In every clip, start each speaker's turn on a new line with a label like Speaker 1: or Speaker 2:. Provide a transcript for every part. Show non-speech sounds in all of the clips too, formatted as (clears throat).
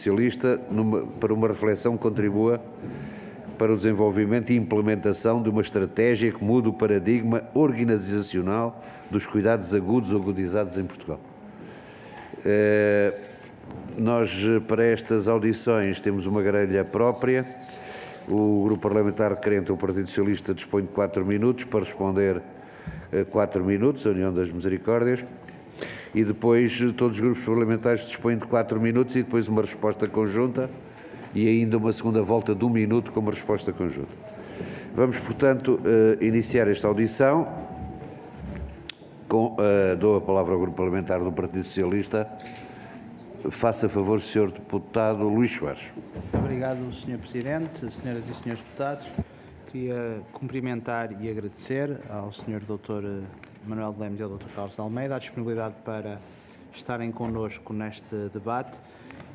Speaker 1: Socialista numa, para uma reflexão que contribua para o desenvolvimento e implementação de uma estratégia que mude o paradigma organizacional dos cuidados agudos ou agudizados em Portugal. Eh, nós, para estas audições, temos uma grelha própria. O Grupo Parlamentar Crente, o Partido Socialista, dispõe de quatro minutos para responder a quatro minutos, a União das Misericórdias. E depois todos os grupos parlamentares dispõem de quatro minutos e depois uma resposta conjunta e ainda uma segunda volta de um minuto com uma resposta conjunta. Vamos, portanto, uh, iniciar esta audição. Com, uh, dou a palavra ao Grupo Parlamentar do Partido Socialista. Faça favor, Sr. Deputado Luís Soares.
Speaker 2: Obrigado, Sr. Presidente, Senhoras e Senhores Deputados. Queria cumprimentar e agradecer ao Sr. Dr. Manuel de Lemos e ao Dr. Carlos de Almeida a disponibilidade para estarem connosco neste debate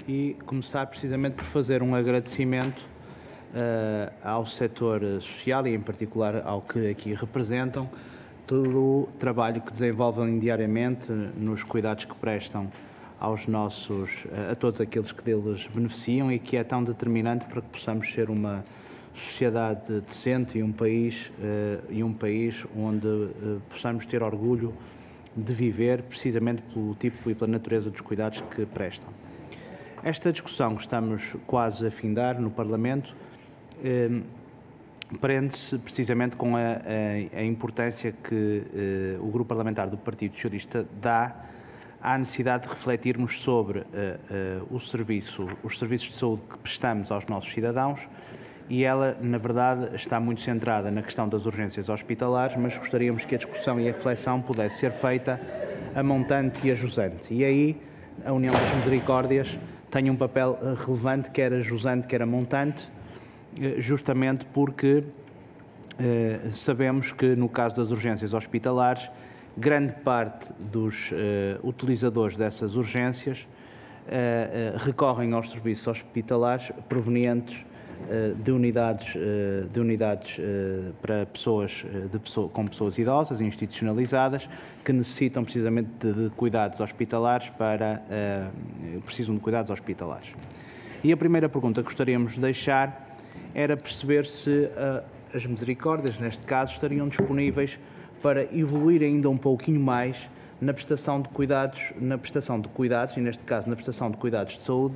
Speaker 2: e começar precisamente por fazer um agradecimento uh, ao setor social e, em particular, ao que aqui representam, pelo trabalho que desenvolvem diariamente nos cuidados que prestam aos nossos, uh, a todos aqueles que deles beneficiam e que é tão determinante para que possamos ser uma sociedade decente e um país uh, e um país onde possamos ter orgulho de viver precisamente pelo tipo e pela natureza dos cuidados que prestam. Esta discussão que estamos quase a findar no Parlamento eh, prende-se precisamente com a, a, a importância que eh, o Grupo Parlamentar do Partido Socialista dá à necessidade de refletirmos sobre eh, eh, o serviço, os serviços de saúde que prestamos aos nossos cidadãos e ela, na verdade, está muito centrada na questão das urgências hospitalares, mas gostaríamos que a discussão e a reflexão pudesse ser feita a montante e a jusante. E aí, a União das Misericórdias tem um papel eh, relevante, quer a jusante, quer a montante, eh, justamente porque eh, sabemos que no caso das urgências hospitalares, grande parte dos utilizadores dessas urgências recorrem aos serviços hospitalares provenientes eh, de unidades, eh, de unidades eh, para pessoas, pessoa, com pessoas idosas, institucionalizadas, que necessitam precisamente de cuidados hospitalares para, precisam de cuidados hospitalares. E a primeira pergunta que gostaríamos de deixar era perceber se as misericórdias, neste caso, estariam disponíveis para evoluir ainda um pouquinho mais na prestação de cuidados, na prestação de cuidados, e neste caso na prestação de cuidados de saúde,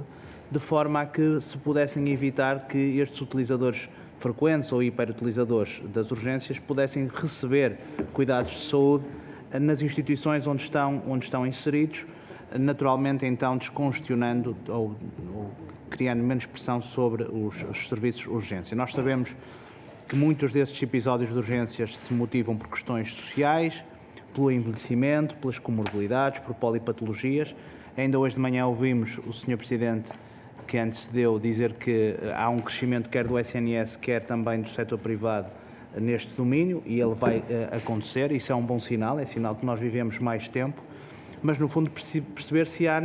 Speaker 2: de forma a que se pudessem evitar que estes utilizadores frequentes ou hiperutilizadores das urgências pudessem receber cuidados de saúde nas instituições onde estão, onde estão inseridos, naturalmente então descongestionando ou, ou criando menos pressão sobre os, os serviços de urgência. Nós sabemos que muitos desses episódios de urgências se motivam por questões sociais, pelo envelhecimento, pelas comorbilidades, por polipatologias. Ainda hoje de manhã ouvimos o Sr. Presidente que antecedeu dizer que eh, há um crescimento quer do SNS, quer também do setor privado eh, neste domínio e ele vai uh, acontecer. Isso é um bom sinal, é sinal que nós vivemos mais tempo, mas no fundo perceber se há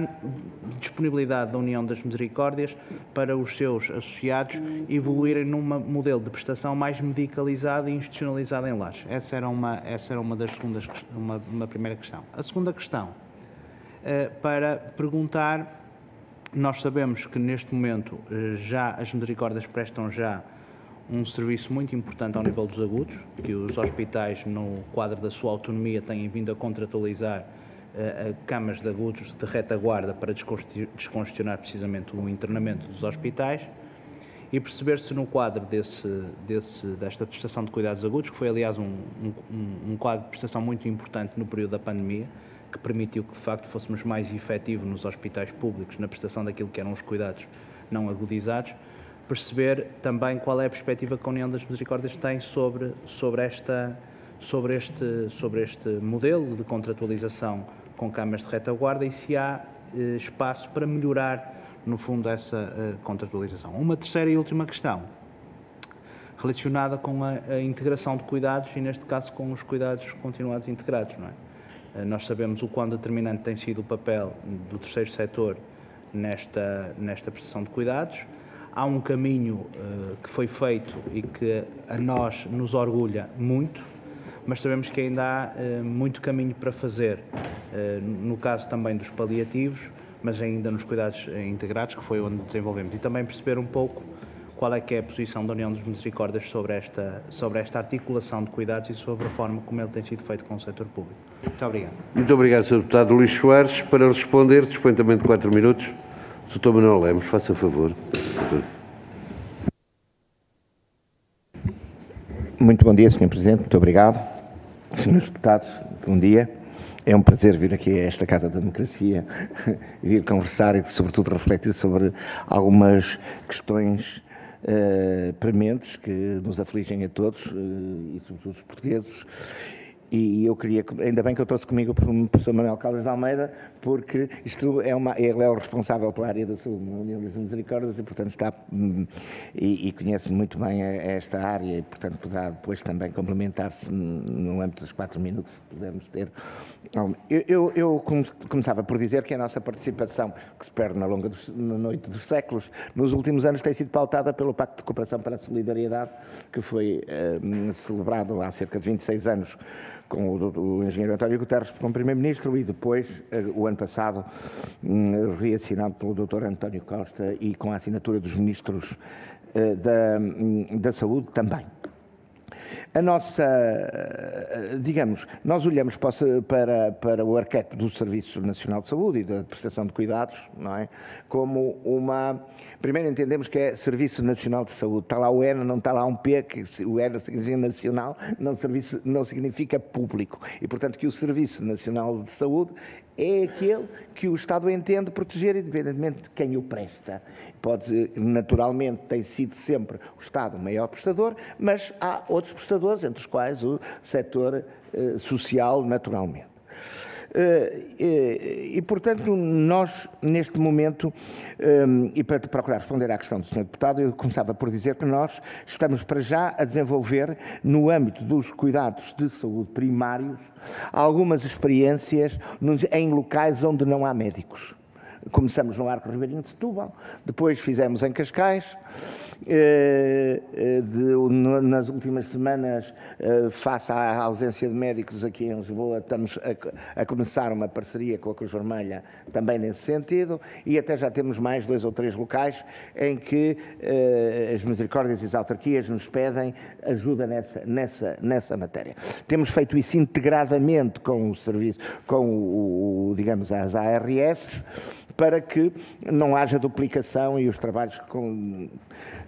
Speaker 2: disponibilidade da União das Misericórdias para os seus associados evoluírem num modelo de prestação mais medicalizado e institucionalizado em lares. Essa era uma, essa era uma das segundas, uma, uma primeira questão. A segunda questão, uh, para perguntar nós sabemos que neste momento eh, já as misericórdias prestam já um serviço muito importante ao nível dos agudos, que os hospitais, no quadro da sua autonomia, têm vindo a contratualizar uh, camas de agudos de retaguarda para descongestionar precisamente o internamento dos hospitais. E perceber se no quadro desse, desse, desta prestação de cuidados agudos, que foi aliás um, um, um quadro de prestação muito importante no período da pandemia, que permitiu que de facto fôssemos mais efetivos nos hospitais públicos na prestação daquilo que eram os cuidados não agudizados, perceber também qual é a perspectiva que a União das Misericórdias tem sobre, sobre, esta, sobre, este, sobre este modelo de contratualização com câmaras de retaguarda e se há eh, espaço para melhorar, no fundo, essa eh, contratualização. Uma terceira e última questão, relacionada com a, a integração de cuidados e, neste caso, com os cuidados continuados integrados, não é? Eh, nós sabemos o quão determinante tem sido o papel do terceiro setor nesta, nesta prestação de cuidados. Há um caminho uh, que foi feito e que a nós nos orgulha muito, mas sabemos que ainda há uh, muito caminho para fazer, no caso também dos paliativos, mas ainda nos cuidados integrados, que foi onde desenvolvemos. E também perceber um pouco qual é que é a posição da União dos Misericórdias sobre esta, sobre esta articulação de cuidados e sobre a forma como ele tem sido feito com o setor público. Muito obrigado.
Speaker 1: Muito obrigado, Sr. Deputado Luís Soares. Para responder, dispõe também de quatro minutos. Sr. Manuel Lemos, faça favor.
Speaker 3: Muito bom dia, Sr. Presidente. Muito obrigado. Senhores deputados, bom dia. É um prazer vir aqui a esta Casa da Democracia, (laughs) vir conversar e, sobretudo, refletir sobre algumas questões prementes que nos afligem a todos, uh, e sobretudo os portugueses, e eu queria, ainda bem que eu trouxe comigo o professor Manuel de Almeida, porque isto é uma, ele é o responsável pela área da saúde na União das Misericórdias e, portanto, está hum, e, e, conhece muito bem esta área e, portanto, poderá depois também complementar-se no âmbito dos quatro minutos, se pudermos ter. Eu, eu, eu, começava por dizer que a nossa participação, que se perde na longa dos, na noite dos séculos, nos últimos anos tem sido pautada pelo Pacto de Cooperação para a Solidariedade, que foi hum, celebrado há cerca de 26 anos com o, o engenheiro António Guterres como Primeiro-Ministro e depois, eh, o ano passado, hum, reassinado pelo Dr. António Costa e com a assinatura dos Ministros eh, da, hum, da Saúde também a nossa, digamos, nós olhamos para, para o arquétipo do Serviço Nacional de Saúde e da prestação de cuidados, não é? Como uma. Primeiro entendemos que é Serviço Nacional de Saúde. Está lá o N, não está lá um P, que o N significa nacional, não, serviço, não significa público. E, portanto, que o Serviço Nacional de Saúde é aquele que o Estado entende proteger, independentemente de quem o presta. Pode, naturalmente, tem sido sempre o Estado o maior prestador, mas há outros prestadores, entre os quais o setor eh, social, naturalmente. Eh, eh, e, portanto, nós, neste momento, eh, e para procurar responder à questão do Sr. Deputado, eu começava por dizer que nós estamos para já a desenvolver, no âmbito dos cuidados de saúde primários, algumas experiências em locais onde não há médicos. Começamos no Arco Ribeirinho de Setúbal, depois fizemos em Cascais, eh, eh, nas últimas semanas, eh, face à ausência de médicos aqui em Lisboa, estamos a, começar uma parceria com a Cruz Vermelha também nesse sentido e até já temos mais dois ou três locais em que as misericórdias e as autarquias nos pedem ajuda nessa, nessa, nessa matéria. Temos feito isso integradamente com o serviço, com o digamos, as ARS, para que não haja duplicação e os trabalhos com,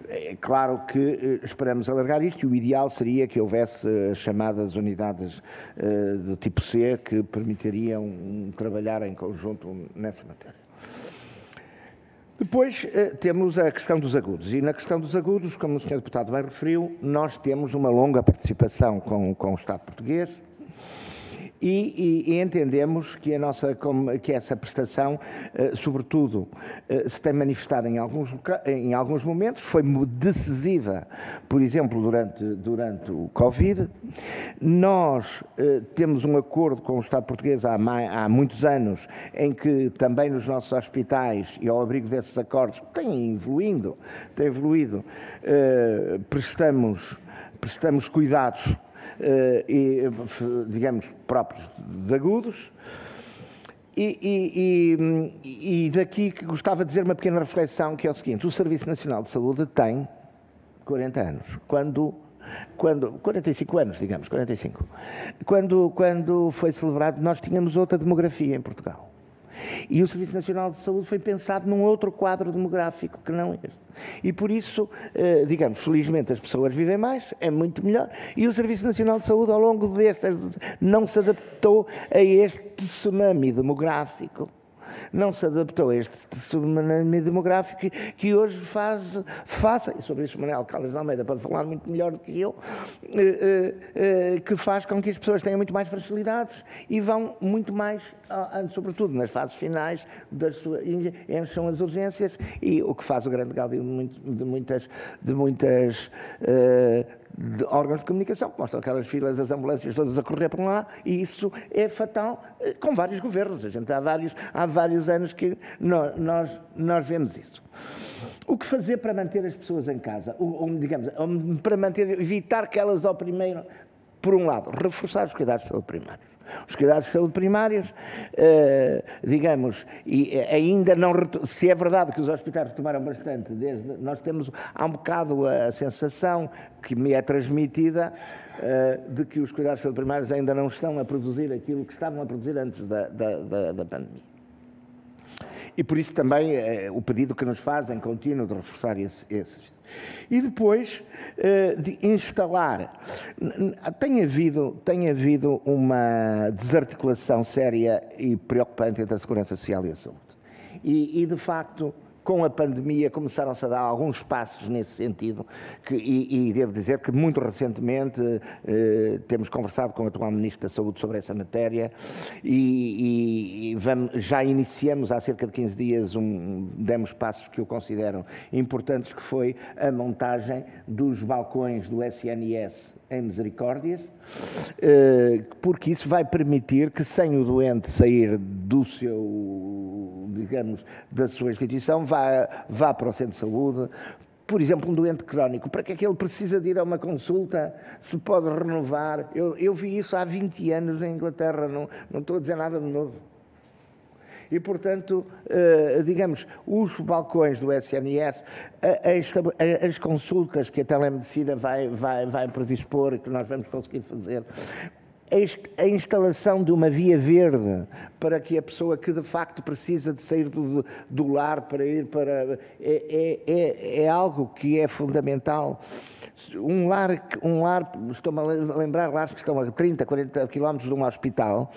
Speaker 3: é claro que eh, esperamos alargar isto e o ideal seria que houvesse as eh, chamadas unidades uh, do tipo C que permitiriam trabalhar em conjunto nessa matéria. Depois temos a questão dos agudos. E na questão dos agudos, como o Sr. Deputado bem referiu, nós temos uma longa participação com, com o Estado português e, e, e, entendemos que, a nossa, que essa prestação, eh, sobretudo, eh, se tem manifestado em alguns, em alguns momentos, foi decisiva, por exemplo, durante, durante o Covid. Nós eh, temos um acordo com o Estado português há, há muitos anos, em que também nos nossos hospitais, e ao abrigo desses acordos, tem evoluindo, tem evoluído, prestamos, prestamos cuidados e, digamos, próprios de agudos. E, e, e, daqui gostava de dizer uma pequena reflexão, que é o seguinte, o Serviço Nacional de Saúde tem 40 anos, quando, quando 45 anos, digamos, 45. Quando, quando foi celebrado, nós tínhamos outra demografia em Portugal. E o Serviço Nacional de Saúde foi pensado num outro quadro demográfico que não este. E por isso, eh, digamos, felizmente as pessoas vivem mais, é muito melhor, e o Serviço Nacional de Saúde, ao longo destas, não se adaptou a este tsunami demográfico não se adaptou a este tsunami demográfico que, hoje faz, faça, e sobre isso Manuel Carlos de Almeida pode falar muito melhor do que eu, eh, eh, eh, que faz com que as pessoas tenham muito mais facilidades e vão muito mais, sobretudo nas fases finais, das suas, encham as urgências e o que faz o grande gáudio de, muitas, de muitas de órgãos de comunicação, que mostram aquelas filas das ambulâncias todas a correr por lá, e isso é fatal eh, com vários governos. A gente há vários, há vários anos que nós, nós, nós vemos isso. O que fazer para manter as pessoas em casa? Ou, ou digamos, para manter, evitar que elas ao primeiro, por um lado, reforçar os cuidados de saúde primários Os cuidados de saúde primários, eh, digamos, e ainda não. Se é verdade que os hospitais retomaram bastante, desde, nós temos há um bocado a sensação que me é transmitida eh, de que os cuidados de saúde primários ainda não estão a produzir aquilo que estavam a produzir antes da, da, da, da pandemia. E por isso também eh, o pedido que nos fazem contínuo de reforçar esse, esses e depois uh, de instalar. Tem havido, tem havido uma desarticulação séria e preocupante entre a segurança social e a saúde. E, e de facto, com a pandemia começaram-se a dar alguns passos nesse sentido que, e, e, devo dizer que muito recentemente eh, temos conversado com o atual Ministro da Saúde sobre essa matéria e, e vamos, já iniciamos há cerca de 15 dias, um, demos passos que eu considero importantes, que foi a montagem dos balcões do SNS em misericórdias, eh, porque isso vai permitir que, sem o doente sair do seu, digamos, da sua instituição, vá, vá para o centro de saúde, por exemplo, um doente crónico, para que é que ele precisa de ir a uma consulta, se pode renovar? Eu, eu vi isso há 20 anos em Inglaterra, não, não estou a dizer nada de novo. E, portanto, eh, digamos, os balcões do SNS, as consultas que a telemedicina vai, vai, vai predispor e que nós vamos conseguir fazer, a instalação de uma via verde para que a pessoa que de facto precisa de sair do, do lar para ir para. É, é, é, é algo que é fundamental. Um lar, um lar estou-me a lembrar lares que estão a 30, 40 quilómetros de um hospital.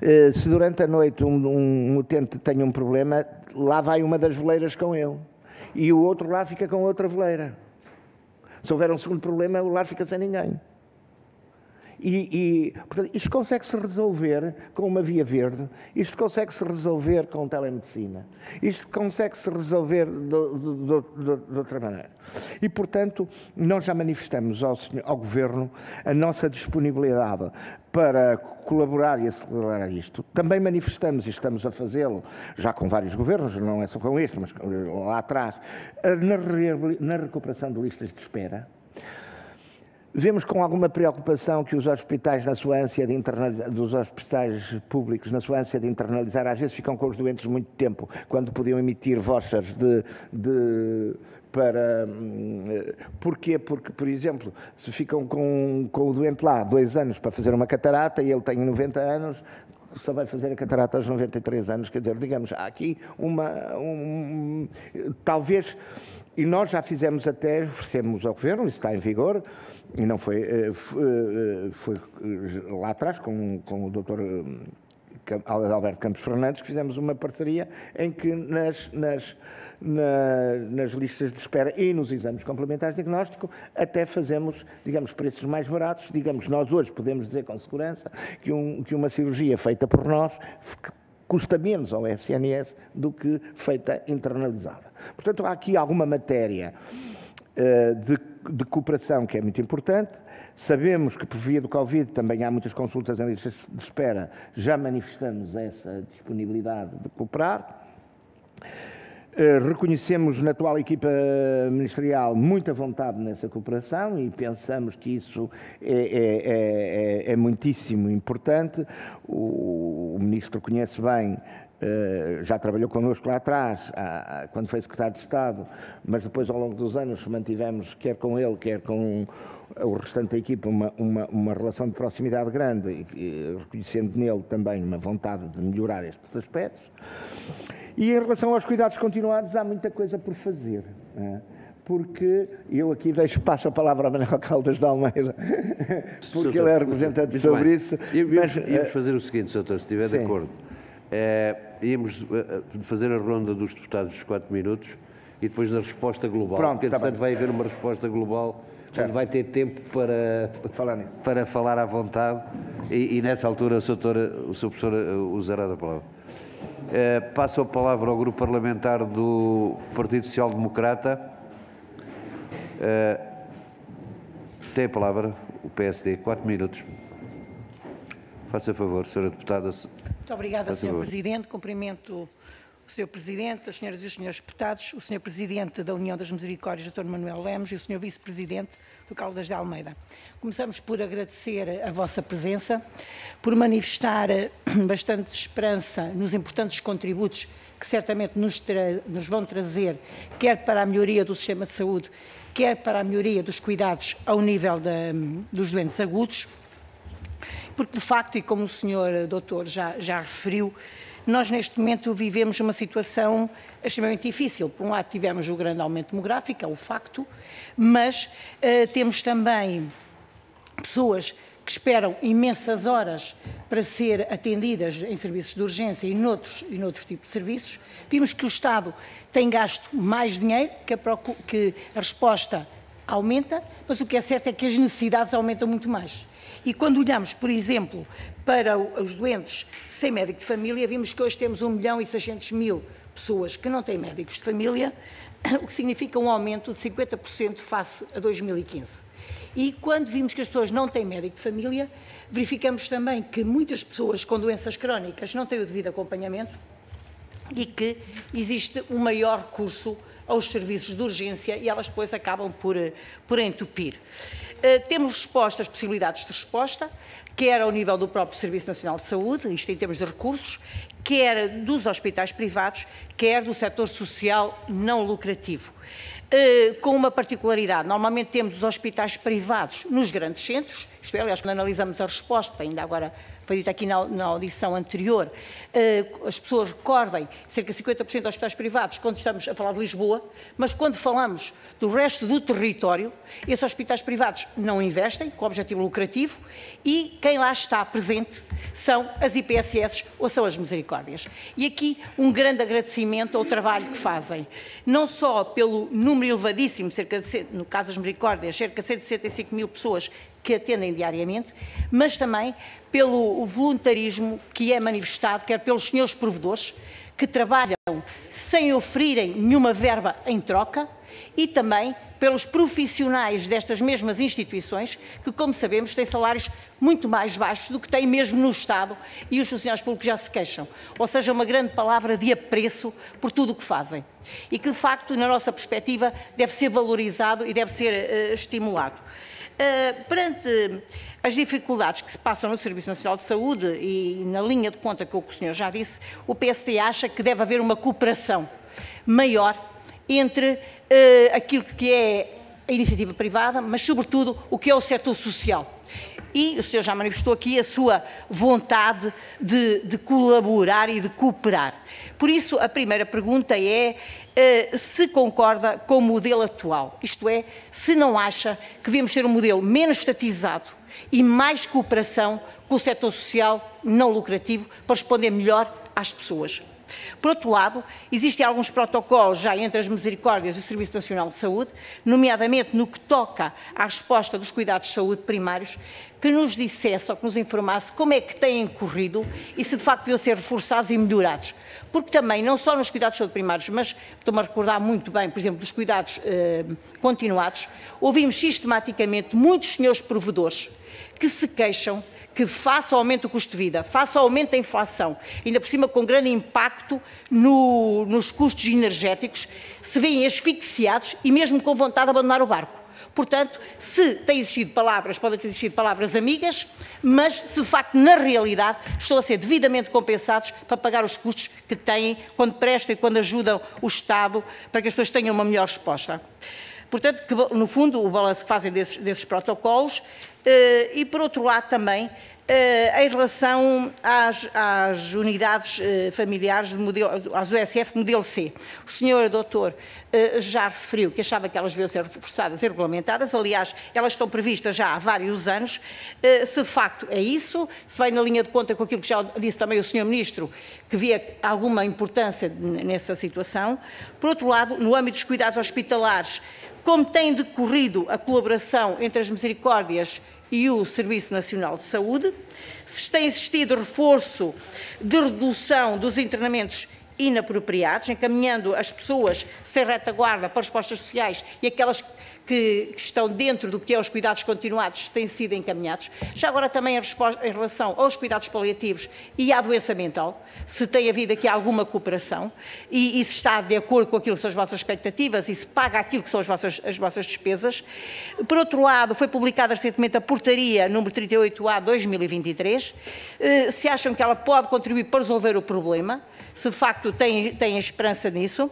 Speaker 3: Eh, se durante a noite um, um utente tem um problema, lá vai uma das veleiras com ele. E o outro lá fica com outra veleira. Se houver um segundo problema, o lar fica sem ninguém. E, e portanto, isto consegue-se resolver com uma via verde, isto consegue-se resolver com telemedicina, isto consegue-se resolver de, outra maneira. E, portanto, nós já manifestamos ao, ao Governo a nossa disponibilidade para colaborar e acelerar isto. Também manifestamos, e estamos a fazê-lo, já com vários governos, não é só com este, mas lá atrás, na, na recuperação de listas de espera Vemos com alguma preocupação que os hospitais, na sua ânsia de internalizar, dos hospitais públicos, na sua ânsia de internalizar, às vezes ficam com os doentes muito tempo, quando podiam emitir vouchers de, de para. Hum, porquê? Porque, por exemplo, se ficam com, com o doente lá dois anos para fazer uma catarata e ele tem 90 anos, só vai fazer a catarata aos 93 anos, quer dizer, digamos, há aqui uma. Um, talvez. E nós já fizemos até, oferecemos ao Governo, isso está em vigor, e não foi, eh, eh, foi, lá atrás com, com o doutor eh, Alberto Campos Fernandes que fizemos uma parceria em que nas, nas, na, nas listas de espera e nos exames complementares de diagnóstico até fazemos, digamos, preços mais baratos. Digamos, nós hoje podemos dizer com segurança que, um, que uma cirurgia feita por nós custa menos ao SNS do que feita internalizada. Portanto, há aqui alguma matéria de de cooperação, que é muito importante. Sabemos que, por via do Covid, também há muitas consultas em listas de espera. Já manifestamos essa disponibilidade de cooperar. Eh, reconhecemos na atual equipa ministerial muita vontade nessa cooperação e pensamos que isso é, é, é, é muitíssimo importante. O, o Ministro conhece bem já trabalhou connosco lá atrás, quando foi secretário de Estado, mas depois, ao longo dos anos, mantivemos, quer com ele, quer com o restante da equipa, uma, uma, uma relação de proximidade grande, e, reconhecendo nele também uma vontade de melhorar estes aspectos. E em relação aos cuidados continuados, há muita coisa por fazer. É? porque eu aqui deixo, passo a palavra a Manuel Caldas de Almeida, (laughs) porque ele é representante sobre bem. isso.
Speaker 1: Mas, íamos eh, fazer o seguinte, Sr. se estiver sim. de acordo. É, íamos eh, fazer a ronda dos deputados dos 4 minutos e depois na resposta global. Pronto, porque, tá entretanto, vai haver uma resposta global onde vai ter tempo para falar, para falar à vontade e, e nessa altura o Sr. O Sr. Professor usará da palavra. É, passo a palavra ao Grupo Parlamentar do Partido Social Democrata. É, tem a palavra o PSD, 4 minutos. Faça favor, Sra. Deputada.
Speaker 4: Muito obrigada, Sr. Presidente. Cumprimento o Sr. Presidente, as Senhoras e os Senhores Deputados, o Sr. Presidente da União das Misericórdias, Dr. Manuel Lemos, e o Sr. Vice-Presidente do Caldas de Almeida. Começamos por agradecer a vossa presença, por manifestar eh, (clears throat) bastante esperança nos importantes contributos que certamente nos, nos vão trazer, quer para a melhoria do sistema de saúde, quer para a melhoria dos cuidados ao nível dos doentes agudos, porque de facto, e como o senhor doutor já, já referiu, nós neste momento vivemos uma situação extremamente difícil. Por um lado tivemos o grande aumento demográfico, é o facto, mas uh, temos também pessoas que esperam imensas horas para ser atendidas em serviços de urgência e noutros, e noutros tipos de serviços. Vimos que o Estado tem gasto mais dinheiro, que a, que a resposta aumenta, mas o que é certo é que as necessidades aumentam muito mais. E quando olhamos, por exemplo, para os doentes sem médico de família, vimos que hoje temos 1 milhão e 600 mil pessoas que não têm médicos de família, (clears throat) o que significa um aumento de 50% face a 2015. E quando vimos que as pessoas não têm médico de família, verificamos também que muitas pessoas com doenças crónicas não têm o devido acompanhamento e que existe um maior recurso aos serviços de urgência e elas depois acabam por, por entupir. Uh, temos respostas, possibilidades de resposta, quer ao nível do próprio Serviço Nacional de Saúde, isto em termos de recursos, quer dos hospitais privados, quer do setor social não lucrativo. Uh, com uma particularidade, normalmente temos os hospitais privados nos grandes centros, isto é, aliás, quando analisamos a resposta, ainda agora foi dito aqui na, na audição anterior, uh, as pessoas recordem cerca de 50% dos hospitais privados quando estamos a falar de Lisboa, mas quando falamos do resto do território, esses hospitais privados não investem com objetivo lucrativo e quem lá está presente são as IPSS ou são as misericórdias. E aqui um grande agradecimento ao trabalho que fazem, não só pelo número elevadíssimo, cerca de, no caso das misericórdias, cerca de 165 mil pessoas que atendem diariamente, mas também pelo voluntarismo que é manifestado, quer pelos senhores provedores, que trabalham sem oferirem nenhuma verba em troca, e também pelos profissionais destas mesmas instituições, que, como sabemos, têm salários muito mais baixos do que têm mesmo no Estado e os funcionários públicos já se queixam. Ou seja, uma grande palavra de apreço por tudo o que fazem. E que, de facto, na nossa perspectiva, deve ser valorizado e deve ser uh, estimulado. Uh, perante as dificuldades que se passam no Serviço Nacional de Saúde e na linha de conta que o senhor já disse, o PSD acha que deve haver uma cooperação maior entre uh, aquilo que é a iniciativa privada, mas sobretudo o que é o setor social. E o senhor já manifestou aqui a sua vontade de, de colaborar e de cooperar. Por isso, a primeira pergunta é uh, se concorda com o modelo atual, isto é, se não acha que devemos ter um modelo menos estatizado e mais cooperação com o setor social não lucrativo para responder melhor às pessoas. Por outro lado, existem alguns protocolos já entre as misericórdias e o Serviço Nacional de Saúde, nomeadamente no que toca à resposta dos cuidados de saúde primários, que nos dissesse ou que nos informasse como é que têm corrido e se de facto deviam ser reforçados e melhorados. Porque também, não só nos cuidados de saúde primários, mas estou-me a recordar muito bem, por exemplo, dos cuidados eh, continuados, ouvimos sistematicamente muitos senhores provedores que se queixam que face ao aumento do custo de vida, face ao aumento da inflação, ainda por cima com grande impacto no, nos custos energéticos, se veem asfixiados e mesmo com vontade de abandonar o barco. Portanto, se têm existido palavras, podem ter existido palavras amigas, mas se de facto, na realidade, estão a ser devidamente compensados para pagar os custos que têm quando prestam e quando ajudam o Estado para que as pessoas tenham uma melhor resposta. Portanto, que, no fundo, o balanço que fazem desses, desses protocolos e, por outro lado, também em relação às, às unidades uh, familiares, modelo, às USF modelo C. O senhor doutor uh, já referiu que achava que elas deviam ser reforçadas e regulamentadas, aliás, elas estão previstas já há vários anos. se de facto é isso, se vai na linha de conta com aquilo que já disse também o senhor ministro, que via alguma importância nessa situação. Por outro lado, no âmbito dos cuidados hospitalares, como tem decorrido a colaboração entre as misericórdias e o Serviço Nacional de Saúde, se tem existido reforço de redução dos internamentos inapropriados, encaminhando as pessoas sem retaguarda para respostas sociais e aquelas que estão dentro do que é os cuidados continuados têm sido encaminhados. Já agora também em relação aos cuidados paliativos e à doença mental, se tem havido aqui alguma cooperação e, e se está de acordo com aquilo que são as vossas expectativas e se paga aquilo que são as vossas, as vossas despesas. Por outro lado, foi publicada recentemente a portaria número 38A 2023. Eh, se acham que ela pode contribuir para resolver o problema, se de facto têm, têm esperança nisso.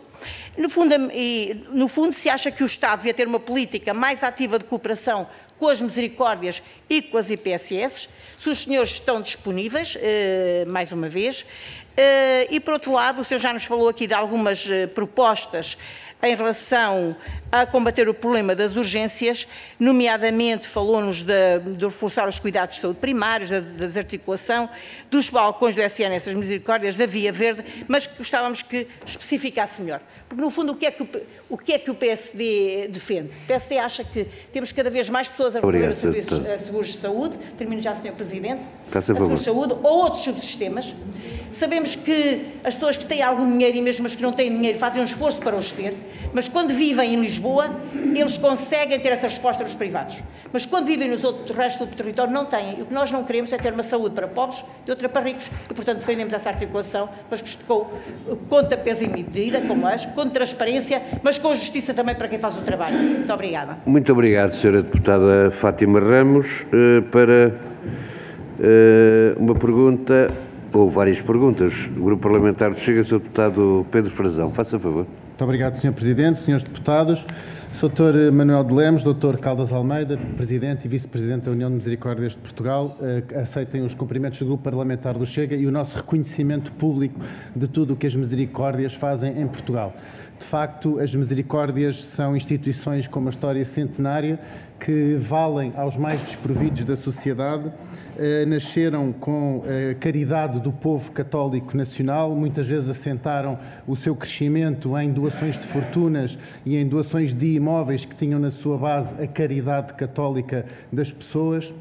Speaker 4: No fundo, e, no fundo, se acha que o Estado devia ter uma política mais ativa de cooperação com as misericórdias e com as IPSS, se os senhores estão disponíveis, eh, mais uma vez. Eh, e, por outro lado, o senhor já nos falou aqui de algumas eh, propostas em relação a combater o problema das urgências, nomeadamente falou-nos de, de, reforçar os cuidados de saúde primários, da desarticulação, dos balcões do SN, essas misericórdias, da Via Verde, mas gostávamos que especificasse melhor. Porque, no fundo, o que é que o, o, que é que o PSD defende? O PSD acha que temos cada vez mais pessoas a recorrer a serviços a seguros de saúde, termino já, Sr. Presidente, a seguros de saúde ou outros subsistemas. Sabemos que as pessoas que têm algum dinheiro e mesmo as que não têm dinheiro fazem um esforço para os ter, mas quando vivem em Lisboa, eles conseguem ter essa resposta nos privados. Mas quando vivem nos outros restos do território, não têm. E o que nós não queremos é ter uma saúde para pobres e outra para ricos. E, portanto, defendemos essa articulação, mas que com, conta peso e medida, como acho, com transparência, mas com justiça também para quem faz o trabalho. Muito obrigada.
Speaker 1: Muito obrigado, Sra. Deputada Fátima Ramos. Eh, para eh, uma pergunta ou várias perguntas. O Grupo Parlamentar do Chega, Sr. Deputado Pedro Frazão. Faça favor.
Speaker 5: Muito obrigado, Sr. Presidente, Srs. Deputados. Sr. Manuel de Lemos, Dr. Caldas Almeida, Presidente e Vice-Presidente da União de Misericórdias de Portugal, eh, aceitem os cumprimentos do Grupo Parlamentar do Chega e o nosso reconhecimento público de tudo o que as misericórdias fazem em Portugal. De facto, as misericórdias são instituições com uma história centenária que valem aos mais desprovidos da sociedade, eh, nasceram com a eh, caridade do povo católico nacional, muitas vezes assentaram o seu crescimento em doações de fortunas e em doações de imóveis que tinham na sua base a caridade católica das pessoas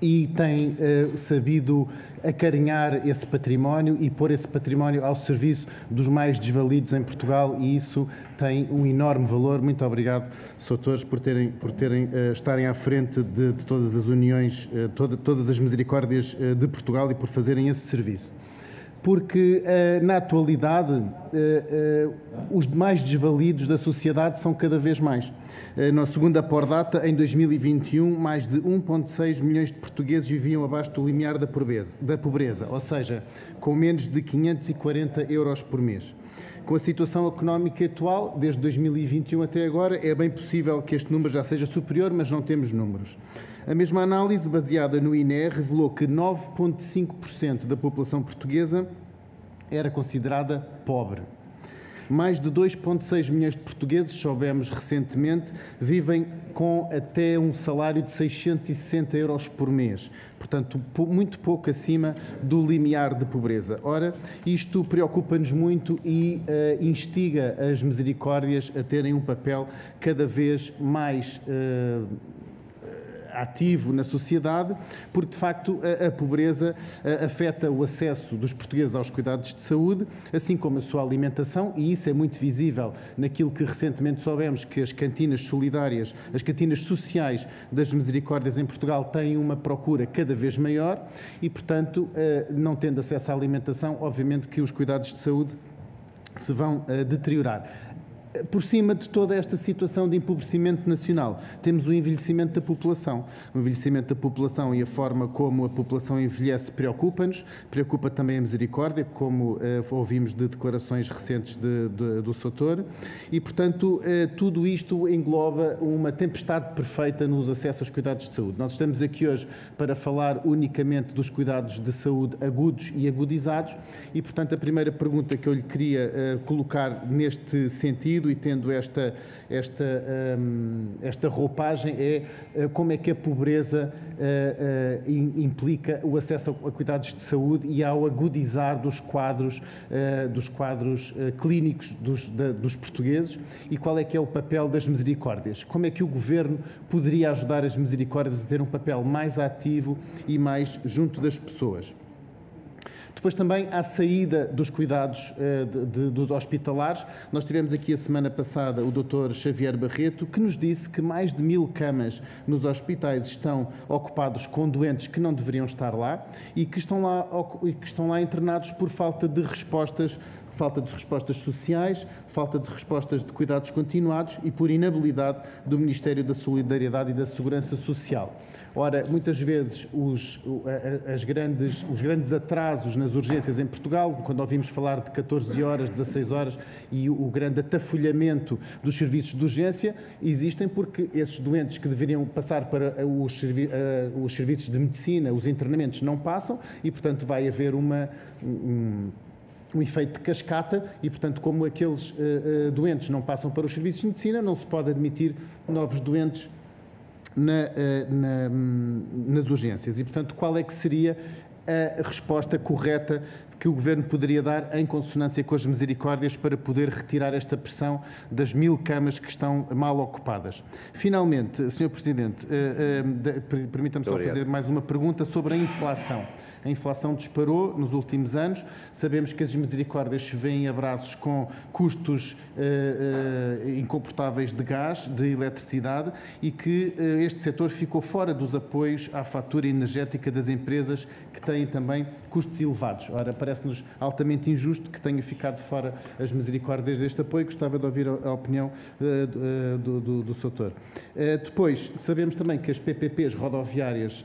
Speaker 5: e tem uh, sabido acarinhar esse património e pôr esse património ao serviço dos mais desvalidos em Portugal e isso tem um enorme valor. Muito obrigado, Soutores, por terem, por terem uh, estarem à frente de, de todas as uniões, uh, toda, todas as misericórdias de Portugal e por fazerem esse serviço porque uh, na atualidade uh, uh, os mais desvalidos da sociedade são cada vez mais. na segunda data, em 2021, mais de 1,6 milhões de portugueses viviam abaixo do limiar da pobreza, da pobreza, ou seja, com menos de 540 euros por mês. Com a situação económica atual, desde 2021 até agora, é bem possível que este número já seja superior, mas não temos números. A mesma análise, baseada no INE, revelou que 9,5% da população portuguesa era considerada pobre. Mais de 2,6 milhões de portugueses, soubemos recentemente, vivem com até um salário de 660 euros por mês, portanto, muito pouco acima do limiar de pobreza. Ora, isto preocupa-nos muito e uh, instiga as misericórdias a terem um papel cada vez mais. Uh, ativo na sociedade, porque de facto a, a pobreza afeta o acesso dos portugueses aos cuidados de saúde, assim como a sua alimentação, e isso é muito visível naquilo que recentemente soubemos que as cantinas solidárias, as cantinas sociais das misericórdias em Portugal têm uma procura cada vez maior e, portanto, eh, não tendo acesso à alimentação, obviamente que os cuidados de saúde se vão eh, deteriorar por cima de toda esta situação de empobrecimento nacional, temos o envelhecimento da população. O envelhecimento da população e a forma como a população envelhece preocupa-nos, preocupa também a misericórdia, como uh, ouvimos de declarações recentes de, de, do Soutor, e, portanto, uh, tudo isto engloba uma tempestade perfeita nos acessos aos cuidados de saúde. Nós estamos aqui hoje para falar unicamente dos cuidados de saúde agudos e agudizados, e, portanto, a primeira pergunta que eu lhe queria uh, colocar neste sentido e tendo esta, esta, um, esta roupagem é uh, como é que a pobreza uh, uh, implica o acesso a cuidados de saúde e ao agudizar dos quadros, dos quadros clínicos dos, da, dos portugueses e qual é que é o papel das misericórdias. Como é que o Governo poderia ajudar as misericórdias a ter um papel mais ativo e mais junto das pessoas? Depois também à saída dos cuidados uh, de, de, dos hospitalares. Nós tivemos aqui a semana passada o Dr. Xavier Barreto, que nos disse que mais de mil camas nos hospitais estão ocupados com doentes que não deveriam estar lá e que estão lá, que estão lá internados por falta de respostas falta de respostas sociais, falta de respostas de cuidados continuados e por inabilidade do Ministério da Solidariedade e da Segurança Social. Ora, muitas vezes os, as grandes, os grandes atrasos nas urgências em Portugal, quando ouvimos falar de 14 horas, 16 horas e o, grande atafolhamento dos serviços de urgência, existem porque esses doentes que deveriam passar para os, os serviços de medicina, os internamentos, não passam e, portanto, vai haver uma. Um, um efeito de cascata e, portanto, como aqueles uh, uh, doentes não passam para os serviços de medicina, não se pode admitir novos doentes na, uh, na, hum, nas urgências. E, portanto, qual é que seria a resposta correta que o Governo poderia dar em consonância com as misericórdias para poder retirar esta pressão das mil camas que estão mal ocupadas. Finalmente, Sr. Presidente, permita-me só fazer mais uma pergunta sobre a inflação. A inflação disparou nos últimos anos. Sabemos que as misericórdias se vêem abraços com custos uh, incomportáveis de gás, de eletricidade e que uh, este setor ficou fora dos apoios à fatura energética das empresas que têm também custos elevados. Ora, parece-nos altamente injusto que tenha ficado fora as misericórdias deste apoio. Gostava de ouvir a, opinião do, do, do Soutor. Depois, sabemos também que as PPPs rodoviárias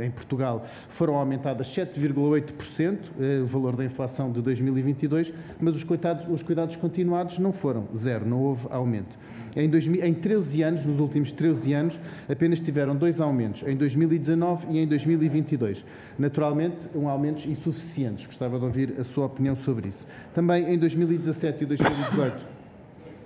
Speaker 5: em Portugal foram aumentadas aumentadas 7,8%, eh, o valor da inflação de 2022, mas os, coitados, os cuidados continuados não foram zero, não houve aumento. Em, 2000, em 13 anos, nos últimos 13 anos, apenas tiveram dois aumentos, em 2019 e em 2022. Naturalmente, um aumentos insuficientes. Gostava de ouvir a sua opinião sobre isso. Também em 2017 e 2018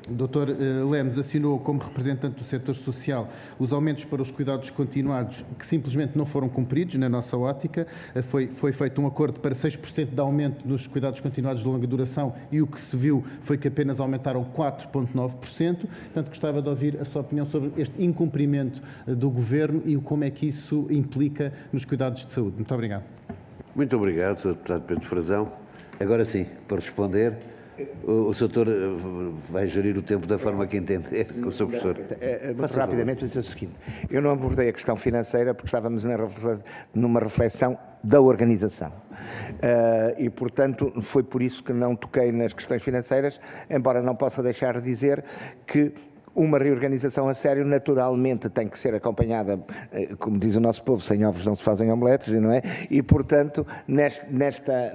Speaker 5: o Dr. Eh, Lemos assinou como representante do setor social os aumentos para os cuidados continuados que simplesmente não foram cumpridos na nossa ótica. Eh, foi, foi feito um acordo para 6% de aumento nos cuidados continuados de longa duração e o que se viu foi que apenas aumentaram 4,9%. Portanto, gostava de ouvir a sua opinião sobre este incumprimento eh, do Governo e como é que isso implica nos cuidados de saúde. Muito obrigado.
Speaker 1: Muito obrigado, Sr. Deputado Pedro Frazão. Agora sim, para responder. O, o doutor eh, vai gerir o tempo da forma que entender com o seu professor.
Speaker 3: É, muito rapidamente, dizer o seguinte: eu não abordei a questão financeira porque estávamos numa reflexão da organização. Uh, e, portanto, foi por isso que não toquei nas questões financeiras, embora não possa deixar de dizer que uma reorganização a sério naturalmente tem que ser acompanhada, como diz o nosso povo, sem ovos não se fazem omeletes, não é? E, portanto, nesta, nesta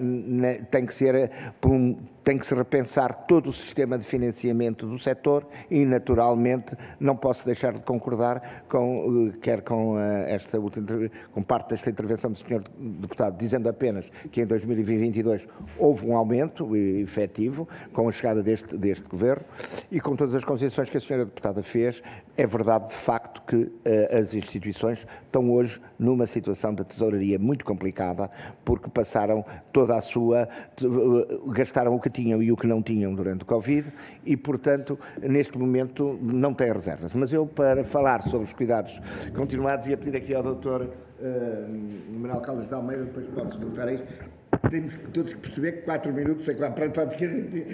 Speaker 3: tem que ser por um tem que se repensar todo o sistema de financiamento do setor e, naturalmente, não posso deixar de concordar com, eh, quer com, eh, esta, com parte desta intervenção do Sr. Deputado, dizendo apenas que em 2022 houve um aumento efetivo com a chegada deste, deste Governo e com todas as concessões que a Sra. Deputada fez, é verdade de facto que as instituições estão hoje numa situação de tesouraria muito complicada porque passaram toda a sua, gastaram o que tinham e o que não tinham durante o Covid e, portanto, neste momento não têm reservas. Mas eu, para falar sobre os cuidados continuados, ia pedir aqui ao doutor uh, Manuel Caldas de Almeida, depois posso voltar a isto, temos todos que perceber que 4 minutos é praticamente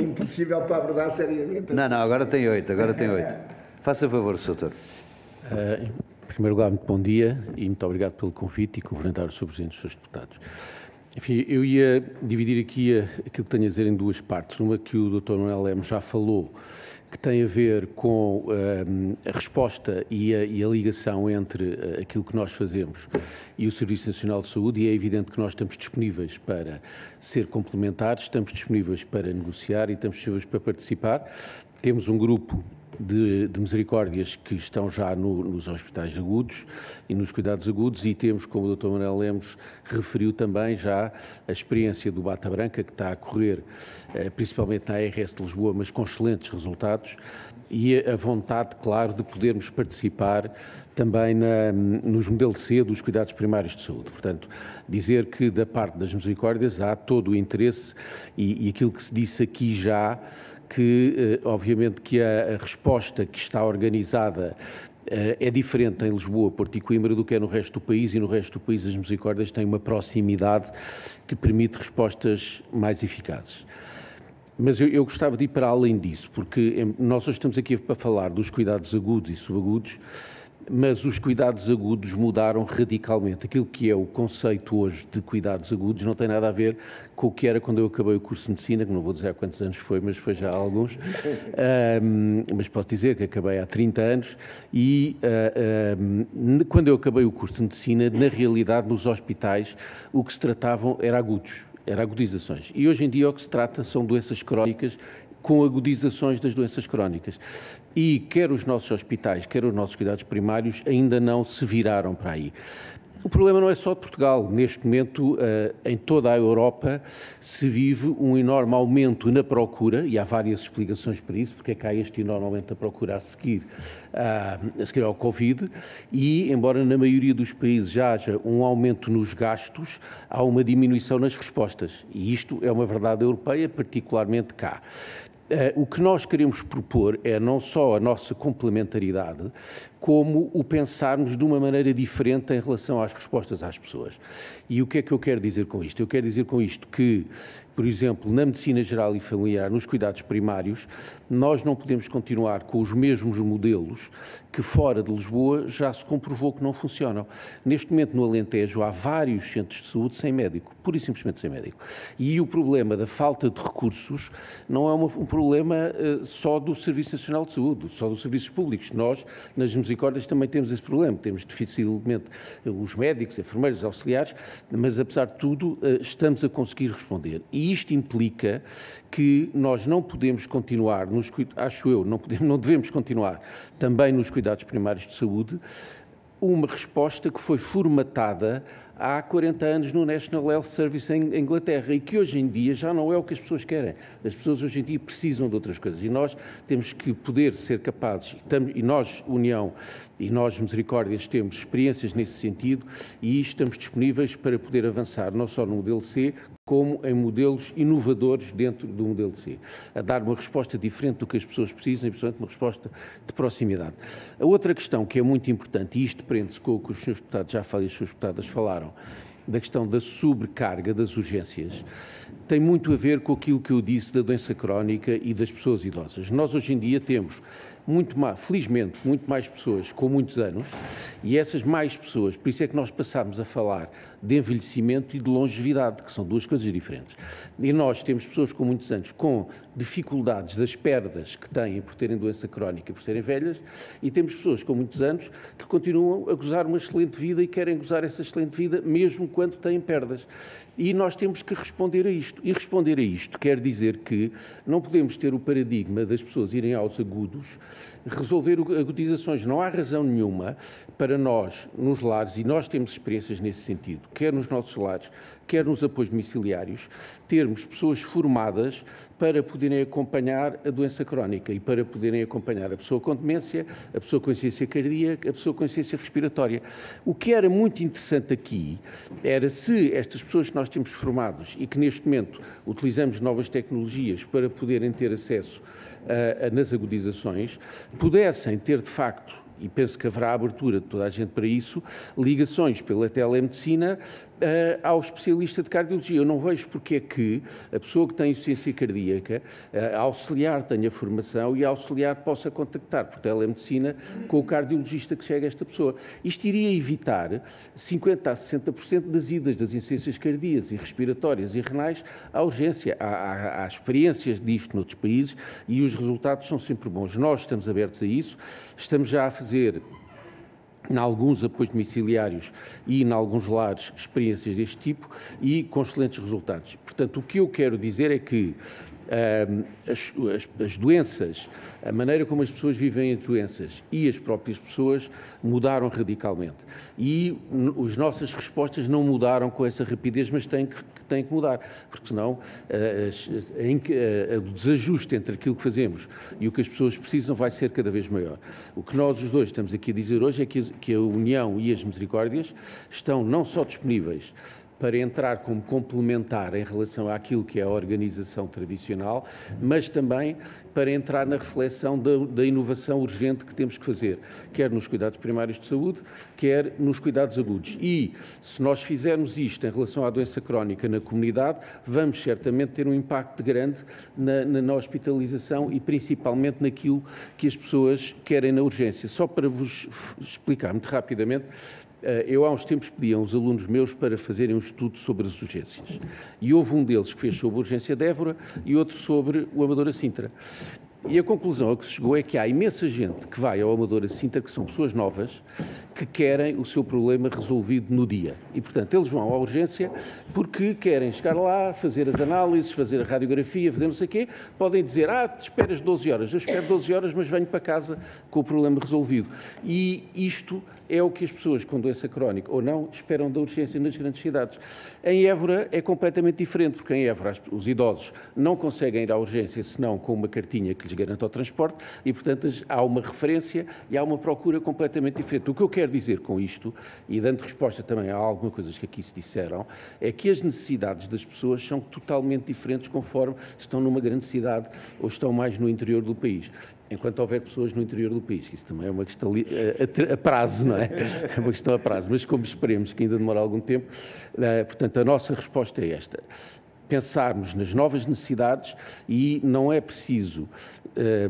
Speaker 3: impossível para abordar seriamente.
Speaker 1: Não, não, agora tem 8, agora tem 8. Faça favor, doutor.
Speaker 6: Uh, em primeiro lugar, muito bom dia e muito obrigado pelo convite e cumprimentar os Sr. Presidente e os Srs. Deputados. Enfim, eu ia dividir aqui aquilo que tenho a dizer em duas partes. Uma que o Dr. Manuel Lemos já falou, que tem a ver com uh, a resposta e a, e a, ligação entre uh, aquilo que nós fazemos e o Serviço Nacional de Saúde, e é evidente que nós estamos disponíveis para ser complementares, estamos disponíveis para negociar e estamos disponíveis para participar. Temos um grupo de, de misericórdias que estão já no, nos hospitais agudos e nos cuidados agudos e temos, como o Dr. Manuel Lemos referiu também já, a experiência do Bata Branca que está a correr eh, principalmente na ARS de Lisboa, mas com excelentes resultados e a vontade, claro, de podermos participar também na, nos modelos C dos cuidados primários de saúde. Portanto, dizer que da parte das misericórdias há todo o interesse e, e aquilo que se disse aqui já que, eh, obviamente, que a, resposta que está organizada eh, é diferente em Lisboa, Porto e Coimbra do que é no resto do país e no resto do país as misericórdias têm uma proximidade que permite respostas mais eficazes. Mas eu, eu, gostava de ir para além disso, porque nós hoje estamos aqui para falar dos cuidados agudos e subagudos, mas os cuidados agudos mudaram radicalmente. Aquilo que é o conceito hoje de cuidados agudos não tem nada a ver com o que era quando eu acabei o curso de medicina, que não vou dizer há quantos anos foi, mas foi já há alguns. Um, mas posso dizer que acabei há 30 anos e uh, quando eu acabei o curso de medicina, na realidade, nos hospitais, o que se tratavam era agudos, era agudizações. E hoje em dia o que se trata são doenças crónicas com agudizações das doenças crónicas. E quer os nossos hospitais, quer os nossos cuidados primários ainda não se viraram para aí. O problema não é só de Portugal. Neste momento, eh, em toda a Europa, se vive um enorme aumento na procura, e há várias explicações para isso, porque é que há este enorme aumento da procura a seguir, a seguir ao Covid, e embora na maioria dos países já haja um aumento nos gastos, há uma diminuição nas respostas. E isto é uma verdade europeia, particularmente cá. Uh, o que nós queremos propor é não só a nossa complementaridade, como o pensarmos de uma maneira diferente em relação às respostas às pessoas. E o que é que eu quero dizer com isto? Eu quero dizer com isto que por exemplo, na medicina geral e familiar, nos cuidados primários, nós não podemos continuar com os mesmos modelos que fora de Lisboa já se comprovou que não funcionam. Neste momento, no Alentejo, há vários centros de saúde sem médico, pura e simplesmente sem médico. E o problema da falta de recursos não é um problema uh, só do Serviço Nacional de Saúde, só dos serviços públicos. Nós, nas misericórdias, também temos esse problema. Temos dificilmente os médicos, enfermeiros, auxiliares, mas apesar de tudo, uh, estamos a conseguir responder. E isto implica que nós não podemos continuar, nos, acho eu, não, podemos, (laughs) não devemos continuar também nos cuidados primários de saúde, uma resposta que foi formatada há 40 anos no National Health Service em Inglaterra e que hoje em dia já não é o que as pessoas querem. As pessoas hoje em dia precisam de outras coisas e nós temos que poder ser capazes, e nós, União, e nós, Misericórdias, temos experiências nesse sentido e estamos disponíveis para poder avançar não só no modelo C, como em modelos inovadores dentro do modelo C, a dar uma resposta diferente do que as pessoas precisam e, portanto, uma resposta de proximidade. A outra questão que é muito importante, e isto prende-se com o que os senhores deputados já falaram e as suas deputadas falaram, da questão da sobrecarga das urgências, tem muito a ver com aquilo que eu disse da doença crónica e das pessoas idosas. Nós, hoje em dia, temos muito mais, felizmente, muito mais pessoas com muitos anos e essas mais pessoas, por isso é que nós passamos a falar de envelhecimento e de longevidade, que são duas coisas diferentes. E nós temos pessoas com muitos anos com dificuldades das perdas que têm por terem doença crónica e por serem velhas, e temos pessoas com muitos anos que continuam a gozar uma excelente vida e querem gozar essa excelente vida mesmo quando têm perdas. E nós temos que responder a isto. E responder a isto quer dizer que não podemos ter o paradigma das pessoas irem aos agudos resolver agudizações. Não há razão nenhuma para nós, nos lares, e nós temos experiências nesse sentido, quer nos nossos lares, quer nos apoios domiciliários, termos pessoas formadas para poderem acompanhar a doença crónica e para poderem acompanhar a pessoa com demência, a pessoa com ciência cardíaca, a pessoa com ciência respiratória. O que era muito interessante aqui era se estas pessoas que nós temos formados e que neste momento utilizamos novas tecnologias para poderem ter acesso nas agudizações, pudessem ter de facto e penso que haverá abertura de toda a gente para isso, ligações pela telemedicina uh, ao especialista de cardiologia. Eu não vejo porque é que a pessoa que tem insuficiência cardíaca, uh, auxiliar tenha formação e auxiliar possa contactar por telemedicina com o cardiologista que chega a esta pessoa. Isto iria evitar 50% a 60% das idas das insuficiências cardíacas e respiratórias e renais à urgência. Há, há, há experiências disto noutros países e os resultados são sempre bons. Nós estamos abertos a isso, estamos já a fazer em alguns apoios domiciliários e em alguns lares experiências deste tipo e com excelentes resultados. Portanto, o que eu quero dizer é que as, as, as, doenças, a maneira como as pessoas vivem as doenças e as próprias pessoas mudaram radicalmente. E as nossas respostas não mudaram com essa rapidez, mas têm que, têm que mudar, porque senão as, a, o desajuste entre aquilo que fazemos e o que as pessoas precisam vai ser cada vez maior. O que nós os dois estamos aqui a dizer hoje é que, que a União e as Misericórdias estão não só disponíveis para entrar como complementar em relação àquilo que é a organização tradicional, mas também para entrar na reflexão da, da, inovação urgente que temos que fazer, quer nos cuidados primários de saúde, quer nos cuidados agudos. E se nós fizermos isto em relação à doença crónica na comunidade, vamos certamente ter um impacto grande na, na, na hospitalização e principalmente naquilo que as pessoas querem na urgência. Só para vos explicar muito rapidamente, eu há uns tempos pedi a uns alunos meus para fazerem um estudo sobre as urgências. E houve um deles que fez sobre a urgência de Évora e outro sobre o Amadora Sintra. E a conclusão a que se chegou é que há imensa gente que vai ao Amadora Sintra, que são pessoas novas, que querem o seu problema resolvido no dia. E, portanto, eles vão à urgência porque querem chegar lá, fazer as análises, fazer a radiografia, fazer não sei o quê. Podem dizer, ah, te esperas 12 horas. Eu espero 12 horas, mas venho para casa com o problema resolvido. E isto é o que as pessoas com doença crónica ou não esperam da urgência nas grandes cidades. Em Évora é completamente diferente, porque em Évora os idosos não conseguem ir à urgência senão com uma cartinha que lhes garanta o transporte e, portanto, há uma referência e há uma procura completamente diferente. O que eu quero dizer com isto, e dando resposta também a algumas coisas que aqui se disseram, é que as necessidades das pessoas são totalmente diferentes conforme estão numa grande cidade ou estão mais no interior do país enquanto houver pessoas no interior do país. Isso também é uma questão a, a, prazo, não é? (laughs) É uma questão a prazo. Mas como esperemos que ainda demora algum tempo, eh, portanto, a nossa resposta é esta. Pensarmos nas novas necessidades e não é preciso eh,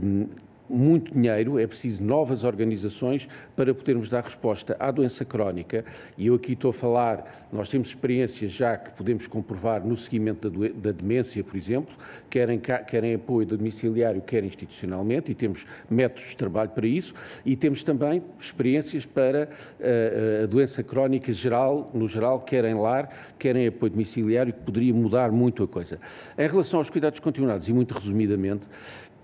Speaker 6: muito dinheiro, é preciso novas organizações para podermos dar resposta à doença crónica. E eu aqui estou a falar, nós temos experiências já que podemos comprovar no seguimento da, da demência, por exemplo, querem, querem apoio domiciliário, quer institucionalmente, e temos métodos de trabalho para isso, e temos também experiências para uh, a doença crónica geral, no geral, querem lar, querem apoio domiciliário, que poderia mudar muito a coisa. Em relação aos cuidados continuados, e muito resumidamente,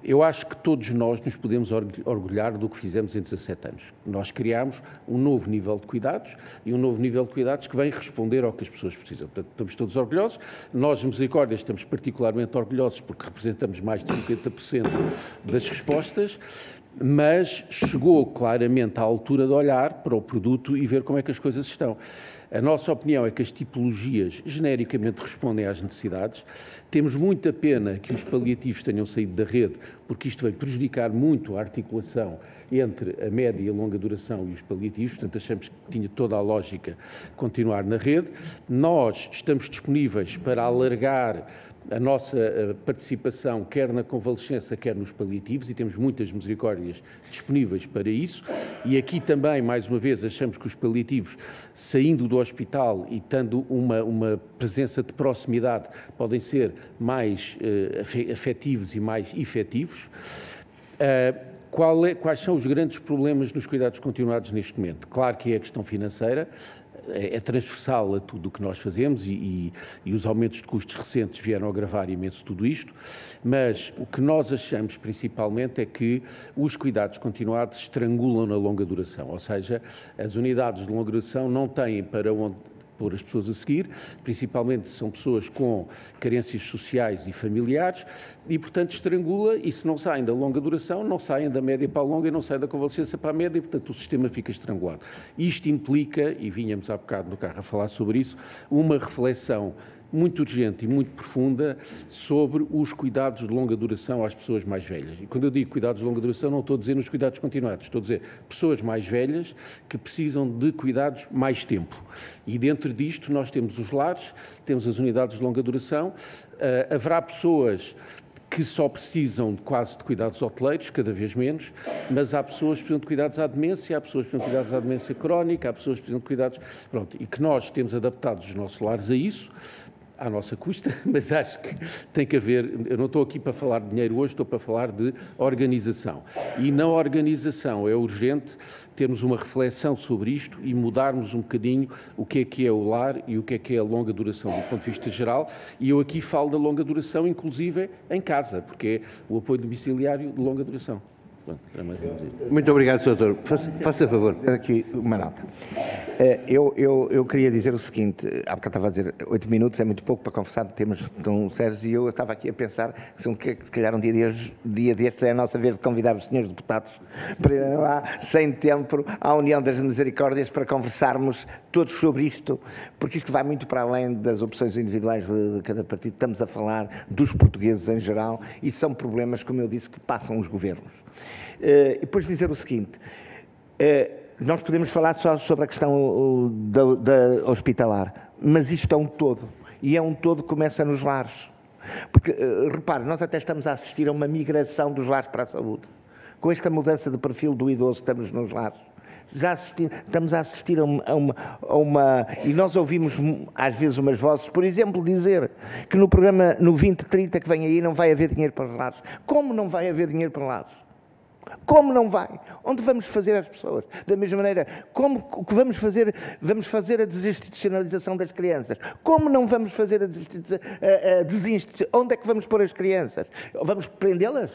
Speaker 6: eu acho que todos nós nos podemos orgulhar do que fizemos em 17 anos. Nós criámos um novo nível de cuidados e um novo nível de cuidados que vem responder ao que as pessoas precisam. Portanto, estamos todos orgulhosos. Nós, Misericórdia, estamos particularmente orgulhosos porque representamos mais de 50% das respostas mas chegou claramente à altura de olhar para o produto e ver como é que as coisas estão. A nossa opinião é que as tipologias genericamente respondem às necessidades. Temos muita pena que os paliativos tenham saído da rede, porque isto vai prejudicar muito a articulação entre a média e a longa duração e os paliativos, portanto achamos que tinha toda a lógica continuar na rede. Nós estamos disponíveis para alargar a nossa eh, participação, quer na convalescença, quer nos paliativos, e temos muitas misericórdias disponíveis para isso. E aqui também, mais uma vez, achamos que os paliativos, saindo do hospital e tendo uma, uma presença de proximidade, podem ser mais uh, afetivos e mais efetivos. Uh, é, quais são os grandes problemas nos cuidados continuados neste momento? Claro que é a questão financeira, é, é transversal a tudo o que nós fazemos e, e, e, os aumentos de custos recentes vieram agravar imenso tudo isto, mas o que nós achamos principalmente é que os cuidados continuados estrangulam na longa duração, ou seja, as unidades de longa duração não têm para onde pôr as pessoas a seguir, principalmente são pessoas com carências sociais e familiares, e portanto estrangula, e se não saem da longa duração, não saem da média para a longa e não saem da convalescença para a média, e portanto o sistema fica estrangulado. Isto implica, e vínhamos há bocado no carro a falar sobre isso, uma reflexão muito urgente e muito profunda sobre os cuidados de longa duração às pessoas mais velhas. E quando eu digo cuidados de longa duração, não estou a dizer nos cuidados continuados, estou a dizer pessoas mais velhas que precisam de cuidados mais tempo. E dentro disto nós temos os lares, temos as unidades de longa duração, uh, haverá pessoas que só precisam quase de cuidados hoteleiros, cada vez menos, mas há pessoas que precisam de cuidados à demência, há pessoas que precisam de cuidados à demência crónica, há pessoas que precisam de cuidados. Pronto, e que nós temos adaptado os nossos lares a isso à nossa custa, (laughs) mas acho que tem que haver. Eu não estou aqui para falar de dinheiro hoje, estou para falar de organização. E na organização é urgente termos uma reflexão sobre isto e mudarmos um bocadinho o que é que é o lar e o que é que é a longa duração do ponto de vista geral. E eu aqui falo da longa duração, inclusive em casa, porque é o apoio domiciliário de longa duração.
Speaker 1: Muito obrigado, Sr. Doutor. Faça, favor.
Speaker 3: aqui uma nota. Eh, Eu, eu, eu queria dizer o seguinte, há bocado estava a dizer, oito minutos é muito pouco para conversar de temas tão sérios e eu estava aqui a pensar que se, calhar um dia, destes- dia destes é a nossa vez de convidar os senhores deputados para irem lá, sem tempo, à União das Misericórdias para conversarmos todos sobre isto, porque isto vai muito para além das opções individuais de, de cada partido, estamos a falar dos portugueses em geral e são problemas, como eu disse, que passam os governos. Eh, E depois dizer o seguinte, eh, nós podemos falar só sobre a questão uh, da, da hospitalar, mas isto é um todo. E é um todo que começa nos lares. Porque, eh, repare, nós até estamos a assistir a uma migração dos lares para a saúde. Com esta mudança de perfil do idoso estamos nos lares. Já estamos a assistir a uma, a uma- a uma- E nós ouvimos hum, às vezes umas vozes, por exemplo, dizer que no programa no 2030 que vem aí não vai haver dinheiro para os lares. Como não vai haver dinheiro para lares? Como não vai? Onde vamos fazer as pessoas? Da mesma maneira, como que vamos fazer? Vamos fazer a desinstitucionalização das crianças. Como não vamos fazer a, desinstitu- a- a desinstitu- Onde é que vamos pôr as crianças? Vamos prendê-las?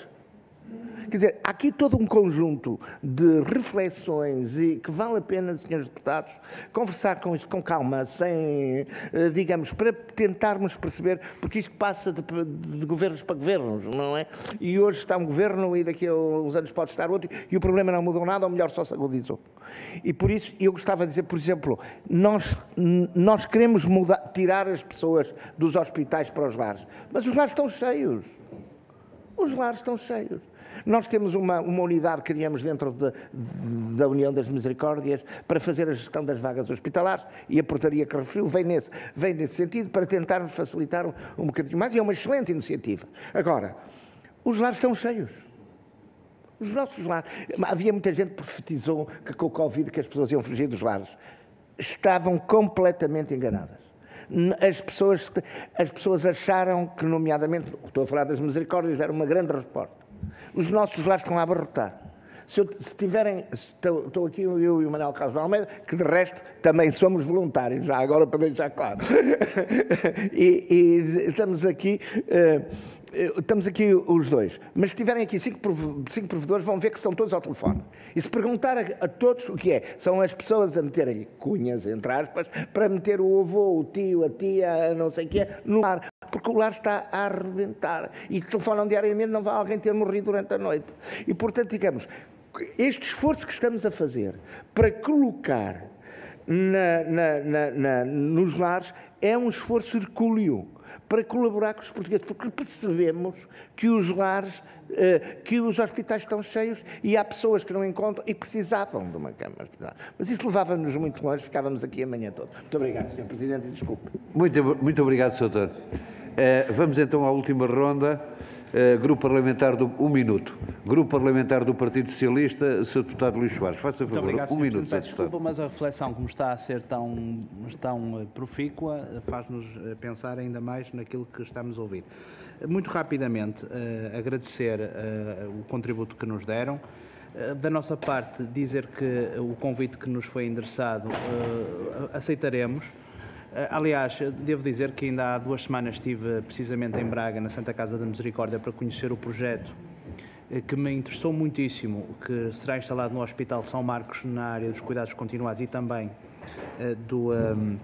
Speaker 3: Quer dizer, há aqui todo um conjunto de reflexões e que vale a pena, senhores deputados, conversar com isto com calma, sem, eh, digamos, para tentarmos perceber, porque isto passa de, de governos para governos, não é? E hoje está um governo e daqui a uns anos pode estar outro e o problema não mudou nada, ou melhor, só se agudizou. E por isso, eu gostava de dizer, por exemplo, nós, nós queremos mudar, tirar as pessoas dos hospitais para os lares, mas os lares estão cheios. Os lares estão cheios. Nós temos uma, uma unidade que criamos dentro de- de- da União das Misericórdias para fazer a gestão das vagas hospitalares e a portaria que referiu vem nesse, vem nesse sentido para tentarmos facilitar um, um bocadinho mais e é uma excelente iniciativa. Agora, os lares estão cheios. Os nossos lares. Havia muita gente que profetizou que com o Covid que as pessoas iam fugir dos lares. Estavam completamente enganadas. As pessoas, as pessoas acharam que, nomeadamente, estou a falar das misericórdias, era uma grande resposta. Os nossos lares estão a abarrotar. Se, eu- se tiverem, estou, aqui eu e o Manuel Carlos Almeida, que de resto também somos voluntários, já agora para deixar claro. (laughs) e, e estamos aqui. eh, Estamos aqui os dois, mas se tiverem aqui cinco, prove- cinco provedores, vão ver que estão todos ao telefone. E se perguntar a, a todos o que é, são as pessoas a meterem cunhas, entre aspas, para meter o avô, o tio, a tia, a não sei o quê, no lar. Porque o lar está a arrebentar. E telefonam diariamente, não vai alguém ter morrido durante a noite. E, portanto, digamos, este esforço que estamos a fazer para colocar na- na- na- nos lares é um esforço hercúleo para colaborar com os portugueses, porque percebemos que os lares, eh, que os hospitais estão cheios e há pessoas que não encontram e precisavam de uma cama hospitalar. Mas isso levava-nos muito longe, ficávamos aqui a manhã toda. Muito obrigado, Sr. Presidente, e desculpe.
Speaker 1: Muito, muito obrigado, Sr. Doutor. Eh, vamos então à última ronda. Eh, Grupo Parlamentar do. Um minuto. Grupo Parlamentar do Partido Socialista, Sr. Deputado Luís Soares. Faça
Speaker 2: Muito
Speaker 1: favor.
Speaker 2: obrigado,
Speaker 1: um minuto. Sr.
Speaker 2: Desculpa, mas a reflexão, como está a ser tão, tão eh, profícua, eh, faz-nos pensar ainda mais naquilo que estamos a ouvir. Muito rapidamente, eh, agradecer eh, o contributo que nos deram. Da nossa parte, dizer que o convite que nos foi endereçado aceitaremos. Eh, Aliás, devo dizer que ainda há duas semanas estive precisamente em Braga, na Santa Casa da Misericórdia, para conhecer o projeto eh, que me interessou muitíssimo, que será instalado no Hospital São Marcos na área dos cuidados continuados e também eh, do, ehm,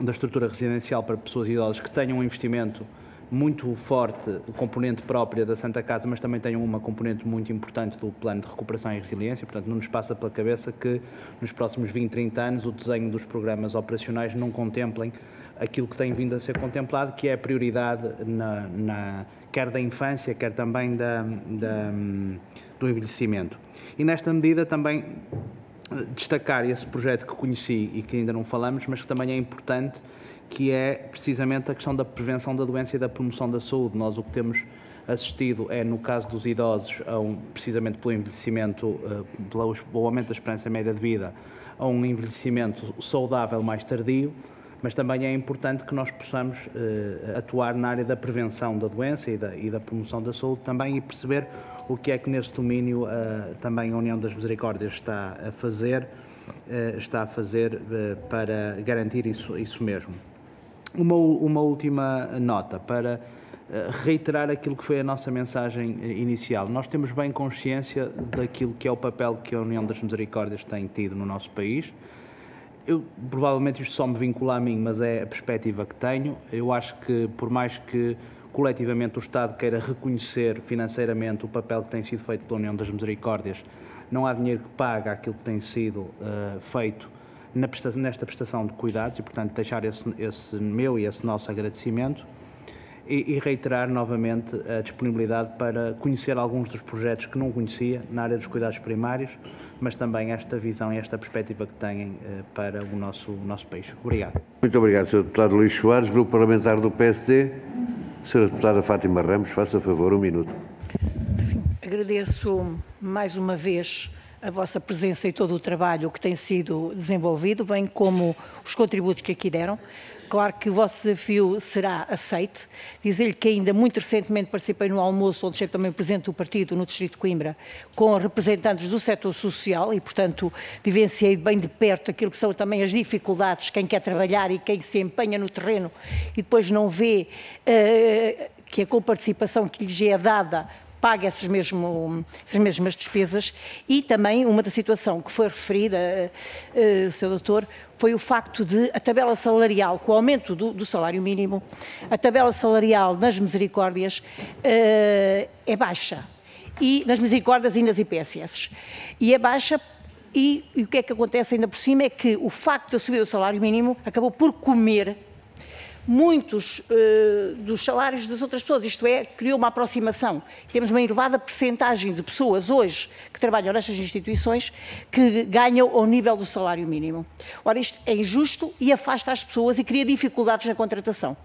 Speaker 2: da estrutura residencial para pessoas idosas que tenham um investimento muito forte, componente própria da Santa Casa, mas também tenham uma componente muito importante do plano de recuperação e resiliência. Portanto, não nos passa pela cabeça que nos próximos 20, 30 anos o desenho dos programas operacionais não contemplem aquilo que tem vindo a ser contemplado, que é a prioridade na, na- quer da infância, quer também da, da, do envelhecimento. E nesta medida também eh, destacar esse projeto que conheci e que ainda não falamos, mas que também é importante, que é precisamente a questão da prevenção da doença e da promoção da saúde. Nós o que temos assistido é, no caso dos idosos, a um, precisamente pelo envelhecimento, eh, pelo aumento da esperança média de vida, a um envelhecimento saudável mais tardio, mas também é importante que nós possamos eh, atuar na área da prevenção da doença e da, e da promoção da saúde também e perceber o que é que nesse domínio eh, também a União das Misericórdias está a fazer, está a fazer para garantir isso, isso mesmo. Uma, uma última nota para eh, reiterar aquilo que foi a nossa mensagem eh, inicial. Nós temos bem consciência daquilo que é o papel que a União das Misericórdias tem tido no nosso país. Eu, provavelmente isto só me vincula a mim, mas é a perspectiva que tenho. Eu acho que, por mais que coletivamente o Estado queira reconhecer financeiramente o papel que tem sido feito pela União das Misericórdias, não há dinheiro que pague aquilo que tem sido uh, feito nesta prestação de cuidados e, portanto, deixar esse, esse meu e esse nosso agradecimento e, e, reiterar novamente a disponibilidade para conhecer alguns dos projetos que não conhecia na área dos cuidados primários, mas também esta visão e esta perspectiva que têm eh, para o nosso, o nosso país. Obrigado.
Speaker 1: Muito obrigado, Sr. Deputado Luís Soares, Grupo Parlamentar do PSD. Sra. Deputada Fátima Ramos, faça favor, um minuto.
Speaker 4: Sim, agradeço mais uma vez a vossa presença e todo o trabalho que tem sido desenvolvido, bem como os contributos que aqui deram. Claro que o vosso desafio será aceite. Dizer-lhe que ainda muito recentemente participei no almoço, onde esteve também o Presidente do Partido no Distrito de Coimbra, com representantes do setor social e, portanto, vivenciei bem de perto aquilo que são também as dificuldades, quem quer trabalhar e quem se empenha no terreno e depois não vê uh, que a coparticipação que lhes é dada pague essas, mesmo, essas mesmas despesas e também uma da situação que foi referida, uh, Sr. Doutor, foi o facto de a tabela salarial, com o aumento do, do salário mínimo, a tabela salarial nas misericórdias uh, é baixa. E nas misericórdias e nas IPSS. E é baixa e, e, o que é que acontece ainda por cima é que o facto de subir o salário mínimo acabou por comer muitos uh, dos salários das outras pessoas, isto é, criou uma aproximação. Temos uma elevada percentagem de pessoas hoje que trabalham nestas instituições que ganham ao nível do salário mínimo. Ora, isto é injusto e afasta as pessoas e cria dificuldades na contratação.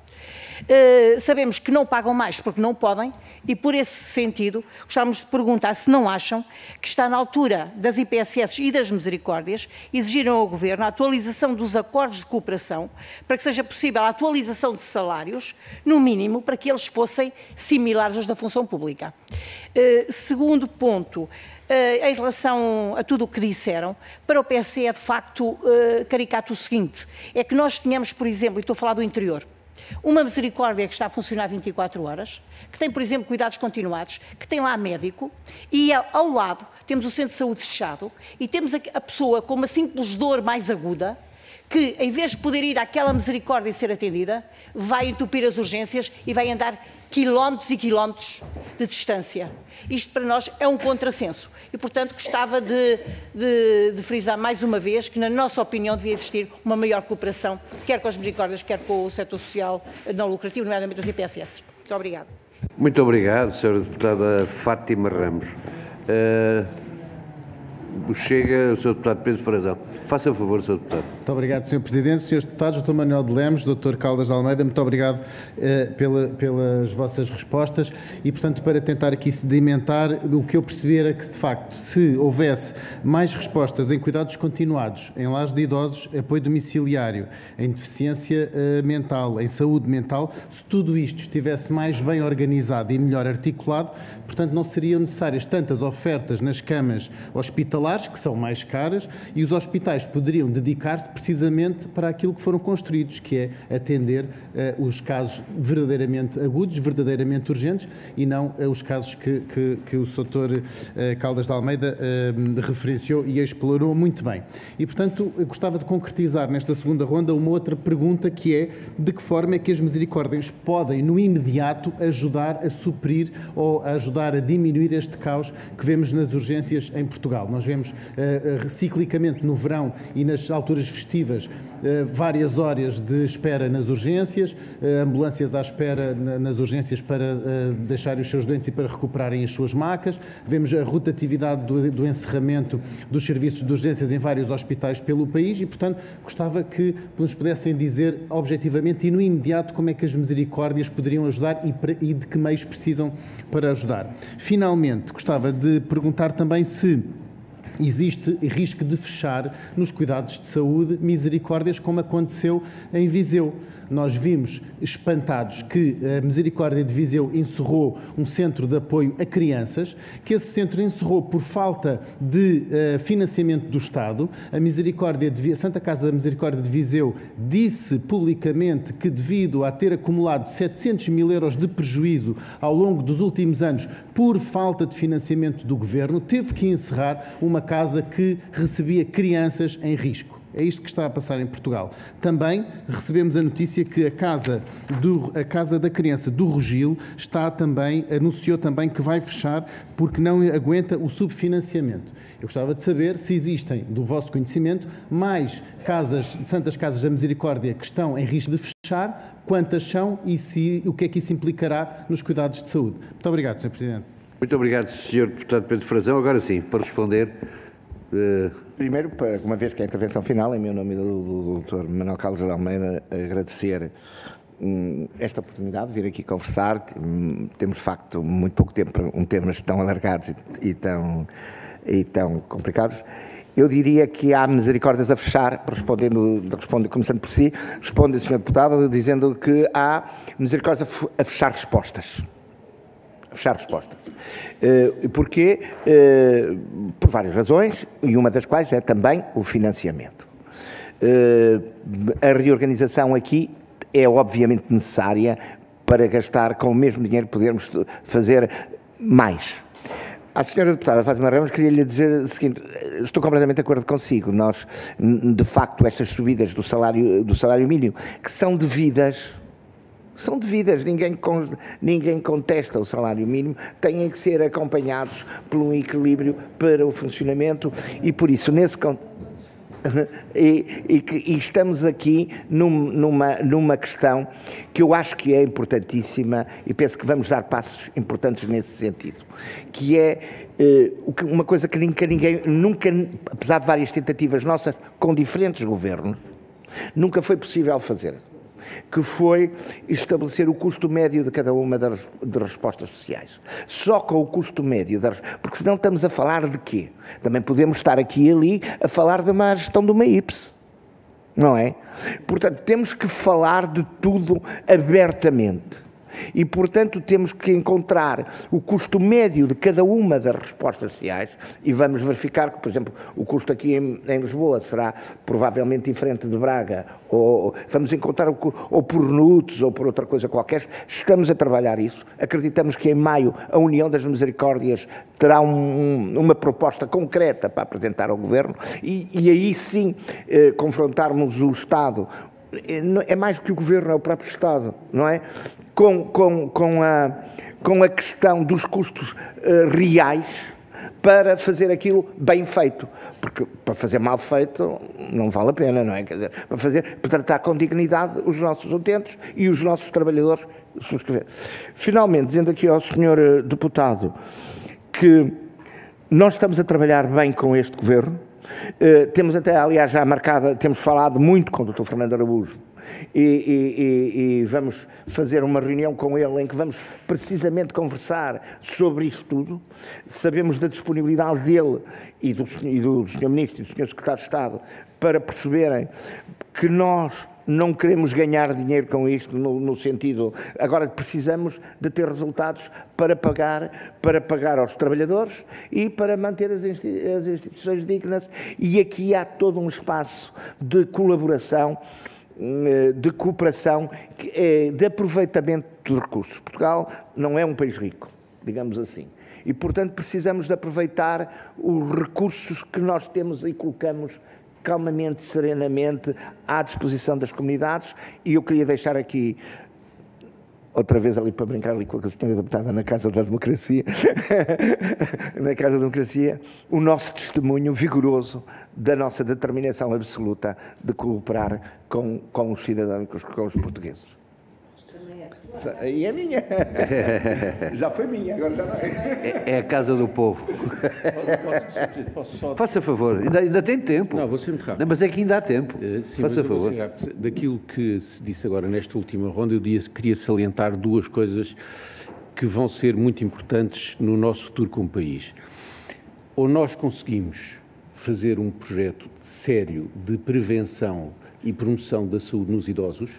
Speaker 4: Uh, sabemos que não pagam mais porque não podem e, por esse sentido, gostávamos de perguntar se não acham que está na altura das IPSS e das misericórdias exigirem ao Governo a atualização dos acordos de cooperação para que seja possível a atualização de salários, no mínimo, para que eles fossem similares aos da função pública. Uh, segundo ponto, Uh, em relação a tudo o que disseram, para o PS é de facto caricato o seguinte: é que nós tínhamos, por exemplo, e estou a falar do interior, uma misericórdia que está a funcionar 24 horas, que tem, por exemplo, cuidados continuados, que tem lá médico, e ao lado temos o centro de saúde fechado, e temos a pessoa com uma simples dor mais aguda, que, em vez de poder ir àquela misericórdia e ser atendida, vai entupir as urgências e vai andar quilómetros e quilómetros de distância. Isto para nós é um contrassenso e, portanto, gostava de, de, de, frisar mais uma vez que, na nossa opinião, devia existir uma maior cooperação, quer com as misericórdias, quer com o setor social não lucrativo, nomeadamente as IPSS. Muito obrigado.
Speaker 1: Muito obrigado, Sra. Deputada Fátima Ramos. Uh... Chega o Sr. Deputado Pedro Frazão. Faça favor, Sr. Deputado.
Speaker 5: Muito obrigado, Sr. Presidente. Srs. Deputados, Dr. Manuel de Lemos, Dr. Caldas de Almeida, muito obrigado eh, pela, pelas vossas respostas e, portanto, para tentar aqui sedimentar, o que eu percebi era que, de facto, se houvesse mais respostas em cuidados continuados, em lares de idosos, apoio domiciliário, em deficiência eh, mental, em saúde mental, se tudo isto estivesse mais bem organizado e melhor articulado, portanto, não seriam necessárias tantas ofertas nas camas hospitalares, que são mais caras, e os hospitais poderiam dedicar-se precisamente para aquilo que foram construídos, que é atender uh, os casos verdadeiramente agudos, verdadeiramente urgentes, e não uh, os casos que, que, que o Sr. Uh, Caldas de Almeida referenciou e explorou muito bem. E, portanto, gostava de concretizar nesta segunda ronda uma outra pergunta que é de que forma é que as misericórdias podem, no imediato, ajudar a suprir ou a ajudar a diminuir este caos que vemos nas urgências em Portugal. Nós vemos ciclicamente no verão e nas alturas festivas eh, várias horas de espera nas urgências, ambulâncias à espera nas urgências para deixarem os seus doentes e para recuperarem as suas macas. Vemos a rotatividade do, encerramento dos serviços de urgências em vários hospitais pelo país e, portanto, gostava que nos pudessem dizer objetivamente e no imediato como é que as misericórdias poderiam ajudar e de que meios precisam para ajudar. Finalmente, gostava de perguntar também se existe risco de fechar nos cuidados de saúde misericórdias, como aconteceu em Viseu nós vimos espantados que a Misericórdia de Viseu encerrou um centro de apoio a crianças, que esse centro encerrou por falta de uh, financiamento do Estado. A Misericórdia de, Santa Casa da Misericórdia de Viseu disse publicamente que, devido a ter acumulado 700 mil euros de prejuízo ao longo dos últimos anos por falta de financiamento do governo, teve que encerrar uma casa que recebia crianças em risco. É isto que está a passar em Portugal. Também recebemos a notícia que a Casa, do, a casa da Criança do Rogil está também, anunciou também que vai fechar porque não aguenta o subfinanciamento. Eu gostava de saber se existem, do vosso conhecimento, mais casas, Santas Casas da Misericórdia que estão em risco de fechar, quantas são e se, o que é que isso implicará nos cuidados de saúde. Muito obrigado, Sr. Presidente.
Speaker 1: Muito obrigado, Sr. Deputado Pedro Frazão. Agora sim, para responder.
Speaker 3: Uh Primeiro, uma vez que é a intervenção final, em meu nome do, do Dr. Manuel Carlos de Almeida, agradecer hum, esta oportunidade de vir aqui conversar. Hum, temos, de facto, muito pouco tempo para um temas tão alargados e, e, tão, e tão complicados. Eu diria que há misericórdias a fechar, respondendo, respondendo, começando por si, responde o Sr. Deputado dizendo que há misericórdias a fechar respostas. A fechar respostas. Uh, porquê? Uh, por várias razões, e uma das quais é também o financiamento. Uh, a reorganização aqui é obviamente necessária para gastar com o mesmo dinheiro podermos fazer mais. À senhora deputada Fátima Ramos, queria lhe dizer o seguinte, estou completamente de acordo consigo. Nós, de facto, estas subidas do salário, do salário mínimo, que são devidas, são devidas, ninguém, ninguém contesta o salário mínimo, têm que ser acompanhados por um equilíbrio para o funcionamento e por isso, nesse (laughs) e, e, e estamos aqui num, numa, numa questão que eu acho que é importantíssima e penso que vamos dar passos importantes nesse sentido, que é eh, uma coisa que nunca ninguém, nunca, apesar de várias tentativas nossas com diferentes governos, nunca foi possível fazer que foi estabelecer o custo médio de cada uma das de respostas sociais. Só com o custo médio, das, porque senão estamos a falar de quê? Também podemos estar aqui e ali a falar de uma gestão de uma IPS, não é? Portanto, temos que falar de tudo abertamente. E, portanto, temos que encontrar o custo médio de cada uma das respostas sociais e vamos verificar que, por exemplo, o custo aqui em, em Lisboa será provavelmente diferente de Braga, ou vamos encontrar, o, ou por NUTS, ou por outra coisa qualquer. Estamos a trabalhar isso. Acreditamos que em maio a União das Misericórdias terá um, uma proposta concreta para apresentar ao Governo e, e aí sim eh, confrontarmos o Estado é, é mais que o Governo, é o próprio Estado, não é? Com, com, com, a, com a questão dos custos uh, reais para fazer aquilo bem feito. Porque para fazer mal feito não vale a pena, não é? Quer dizer, para, fazer, para tratar com dignidade os nossos utentes e os nossos trabalhadores. Finalmente, dizendo aqui ao Senhor eh, Deputado que nós estamos a trabalhar bem com este Governo, Uh, temos até, aliás, já marcada, temos falado muito com o Dr. Fernando Araújo e, e, e, vamos fazer uma reunião com ele em que vamos precisamente conversar sobre isto tudo. Sabemos da disponibilidade dele e do, e do Sr. Ministro e do Sr. Secretário de Estado para perceberem que nós não queremos ganhar dinheiro com isto no, no, sentido. Agora precisamos de ter resultados para pagar, para pagar aos trabalhadores e para manter as, instituições dignas. E aqui há todo um espaço de colaboração, de cooperação, eh, de aproveitamento dos recursos. Portugal não é um país rico, digamos assim. E, portanto, precisamos de aproveitar os recursos que nós temos e colocamos calmamente, serenamente, à disposição das comunidades. E eu queria deixar aqui outra vez ali para brincar ali com a senhora deputada na Casa da Democracia, (laughs) na Casa da Democracia, o nosso testemunho vigoroso da nossa determinação absoluta de cooperar com, com os cidadãos, com os portugueses. Aí é minha. (laughs) já foi minha, agora já não é.
Speaker 1: É, é a casa do povo. Posso, posso só... Faça favor, ainda, ainda tem tempo.
Speaker 6: Não, vou ser muito rápido.
Speaker 1: Não, mas é que ainda há tempo. Uh, sim, Faça favor.
Speaker 6: Daquilo que se disse agora nesta última ronda, eu queria salientar duas coisas que vão ser muito importantes no nosso futuro como país. ou nós conseguimos fazer um projeto sério de prevenção e promoção da saúde nos idosos,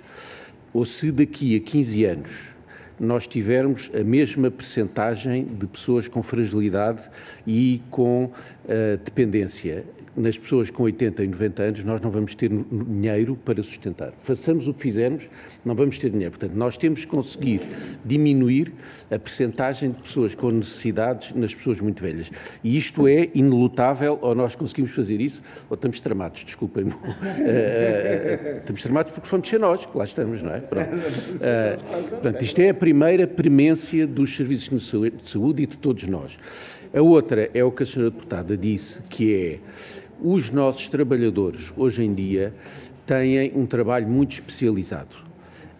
Speaker 6: ou se daqui a 15 anos nós tivermos a mesma percentagem de pessoas com fragilidade e com uh, dependência nas pessoas com 80 e 90 anos, nós não vamos ter dinheiro para sustentar. Façamos o que fizermos, não vamos ter dinheiro. Portanto, nós temos que conseguir diminuir a percentagem de pessoas com necessidades nas pessoas muito velhas. E isto é inelutável, ou nós conseguimos fazer isso, ou estamos tramados, desculpem-me. Uh, (laughs) estamos tramados porque fomos ser nós, que lá estamos, não é? Pronto. Uh, portanto, isto é a primeira premência dos serviços de saúde e de todos nós. A outra é o que a senhora deputada disse, que é os nossos trabalhadores, hoje em dia, têm um trabalho muito especializado.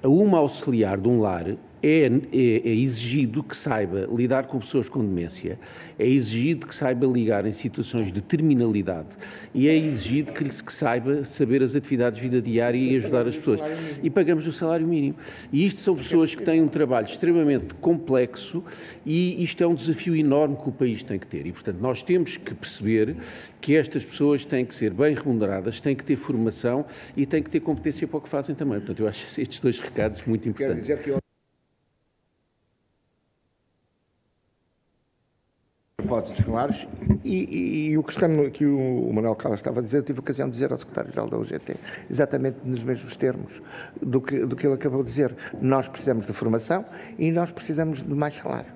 Speaker 6: A uma auxiliar de um lar é, é, é, exigido que saiba lidar com pessoas com demência, é exigido que saiba ligar em situações de terminalidade e é exigido que, que saiba saber as atividades de vida diária e ajudar as pessoas. E pagamos o salário mínimo. E isto são pessoas que têm um trabalho extremamente complexo e isto é um desafio enorme que o país tem que ter. E, portanto, nós temos que perceber que estas pessoas têm que ser bem remuneradas, têm que ter formação e têm que ter competência para o que fazem também. Portanto, eu acho estes dois recados muito importantes.
Speaker 3: Hipóteses claros, e, e, e, o que, que o Manuel Carlos estava a dizer, eu tive a ocasião de dizer ao secretário-geral da UGT, exatamente nos mesmos termos do que, do que ele acabou de dizer. Nós precisamos de formação e nós precisamos de mais salário.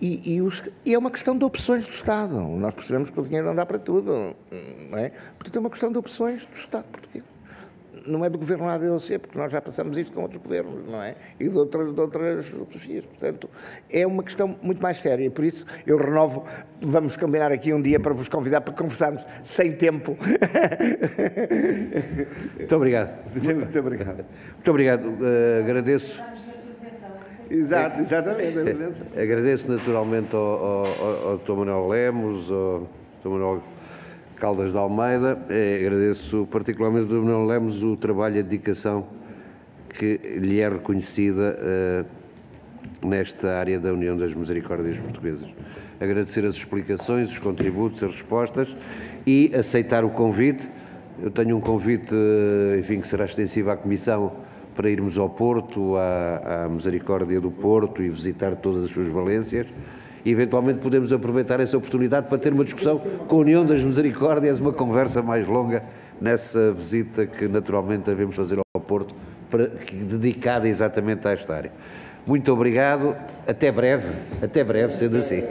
Speaker 3: E, e, os, e, é uma questão de opções do Estado. Nós percebemos que o dinheiro não dá para tudo. Não é? Portanto, é uma questão de opções do Estado português não é do governo A, B ou C, porque nós já passamos isto com outros governos, não é? E de outras, de outras filosofias. Portanto, é uma questão muito mais séria. Por isso eu renovo, vamos combinar aqui um dia para vos convidar para conversarmos sem tempo.
Speaker 1: Muito obrigado.
Speaker 3: Muito obrigado.
Speaker 1: Muito obrigado. Uh, agradeço.
Speaker 3: Exato, exatamente.
Speaker 1: Agradeço naturalmente ao, ao, ao Dr. Manuel Lemos, ao Dr. Manuel Caldas de Almeida. Eh, agradeço particularmente ao Manuel Lemos o trabalho e a dedicação que lhe é reconhecida eh, nesta área da União das Misericórdias Portuguesas. Agradecer as explicações, os contributos, as respostas e aceitar o convite. Eu tenho um convite, eh, enfim, que será extensivo à Comissão para irmos ao Porto, à, à Misericórdia do Porto e visitar todas as suas valências e eventualmente podemos aproveitar essa oportunidade para ter uma discussão com a União das Misericórdias, uma conversa mais longa nessa visita que naturalmente devemos fazer ao Porto, para, dedicada exatamente a esta área. Muito obrigado, até breve, até breve, sendo assim.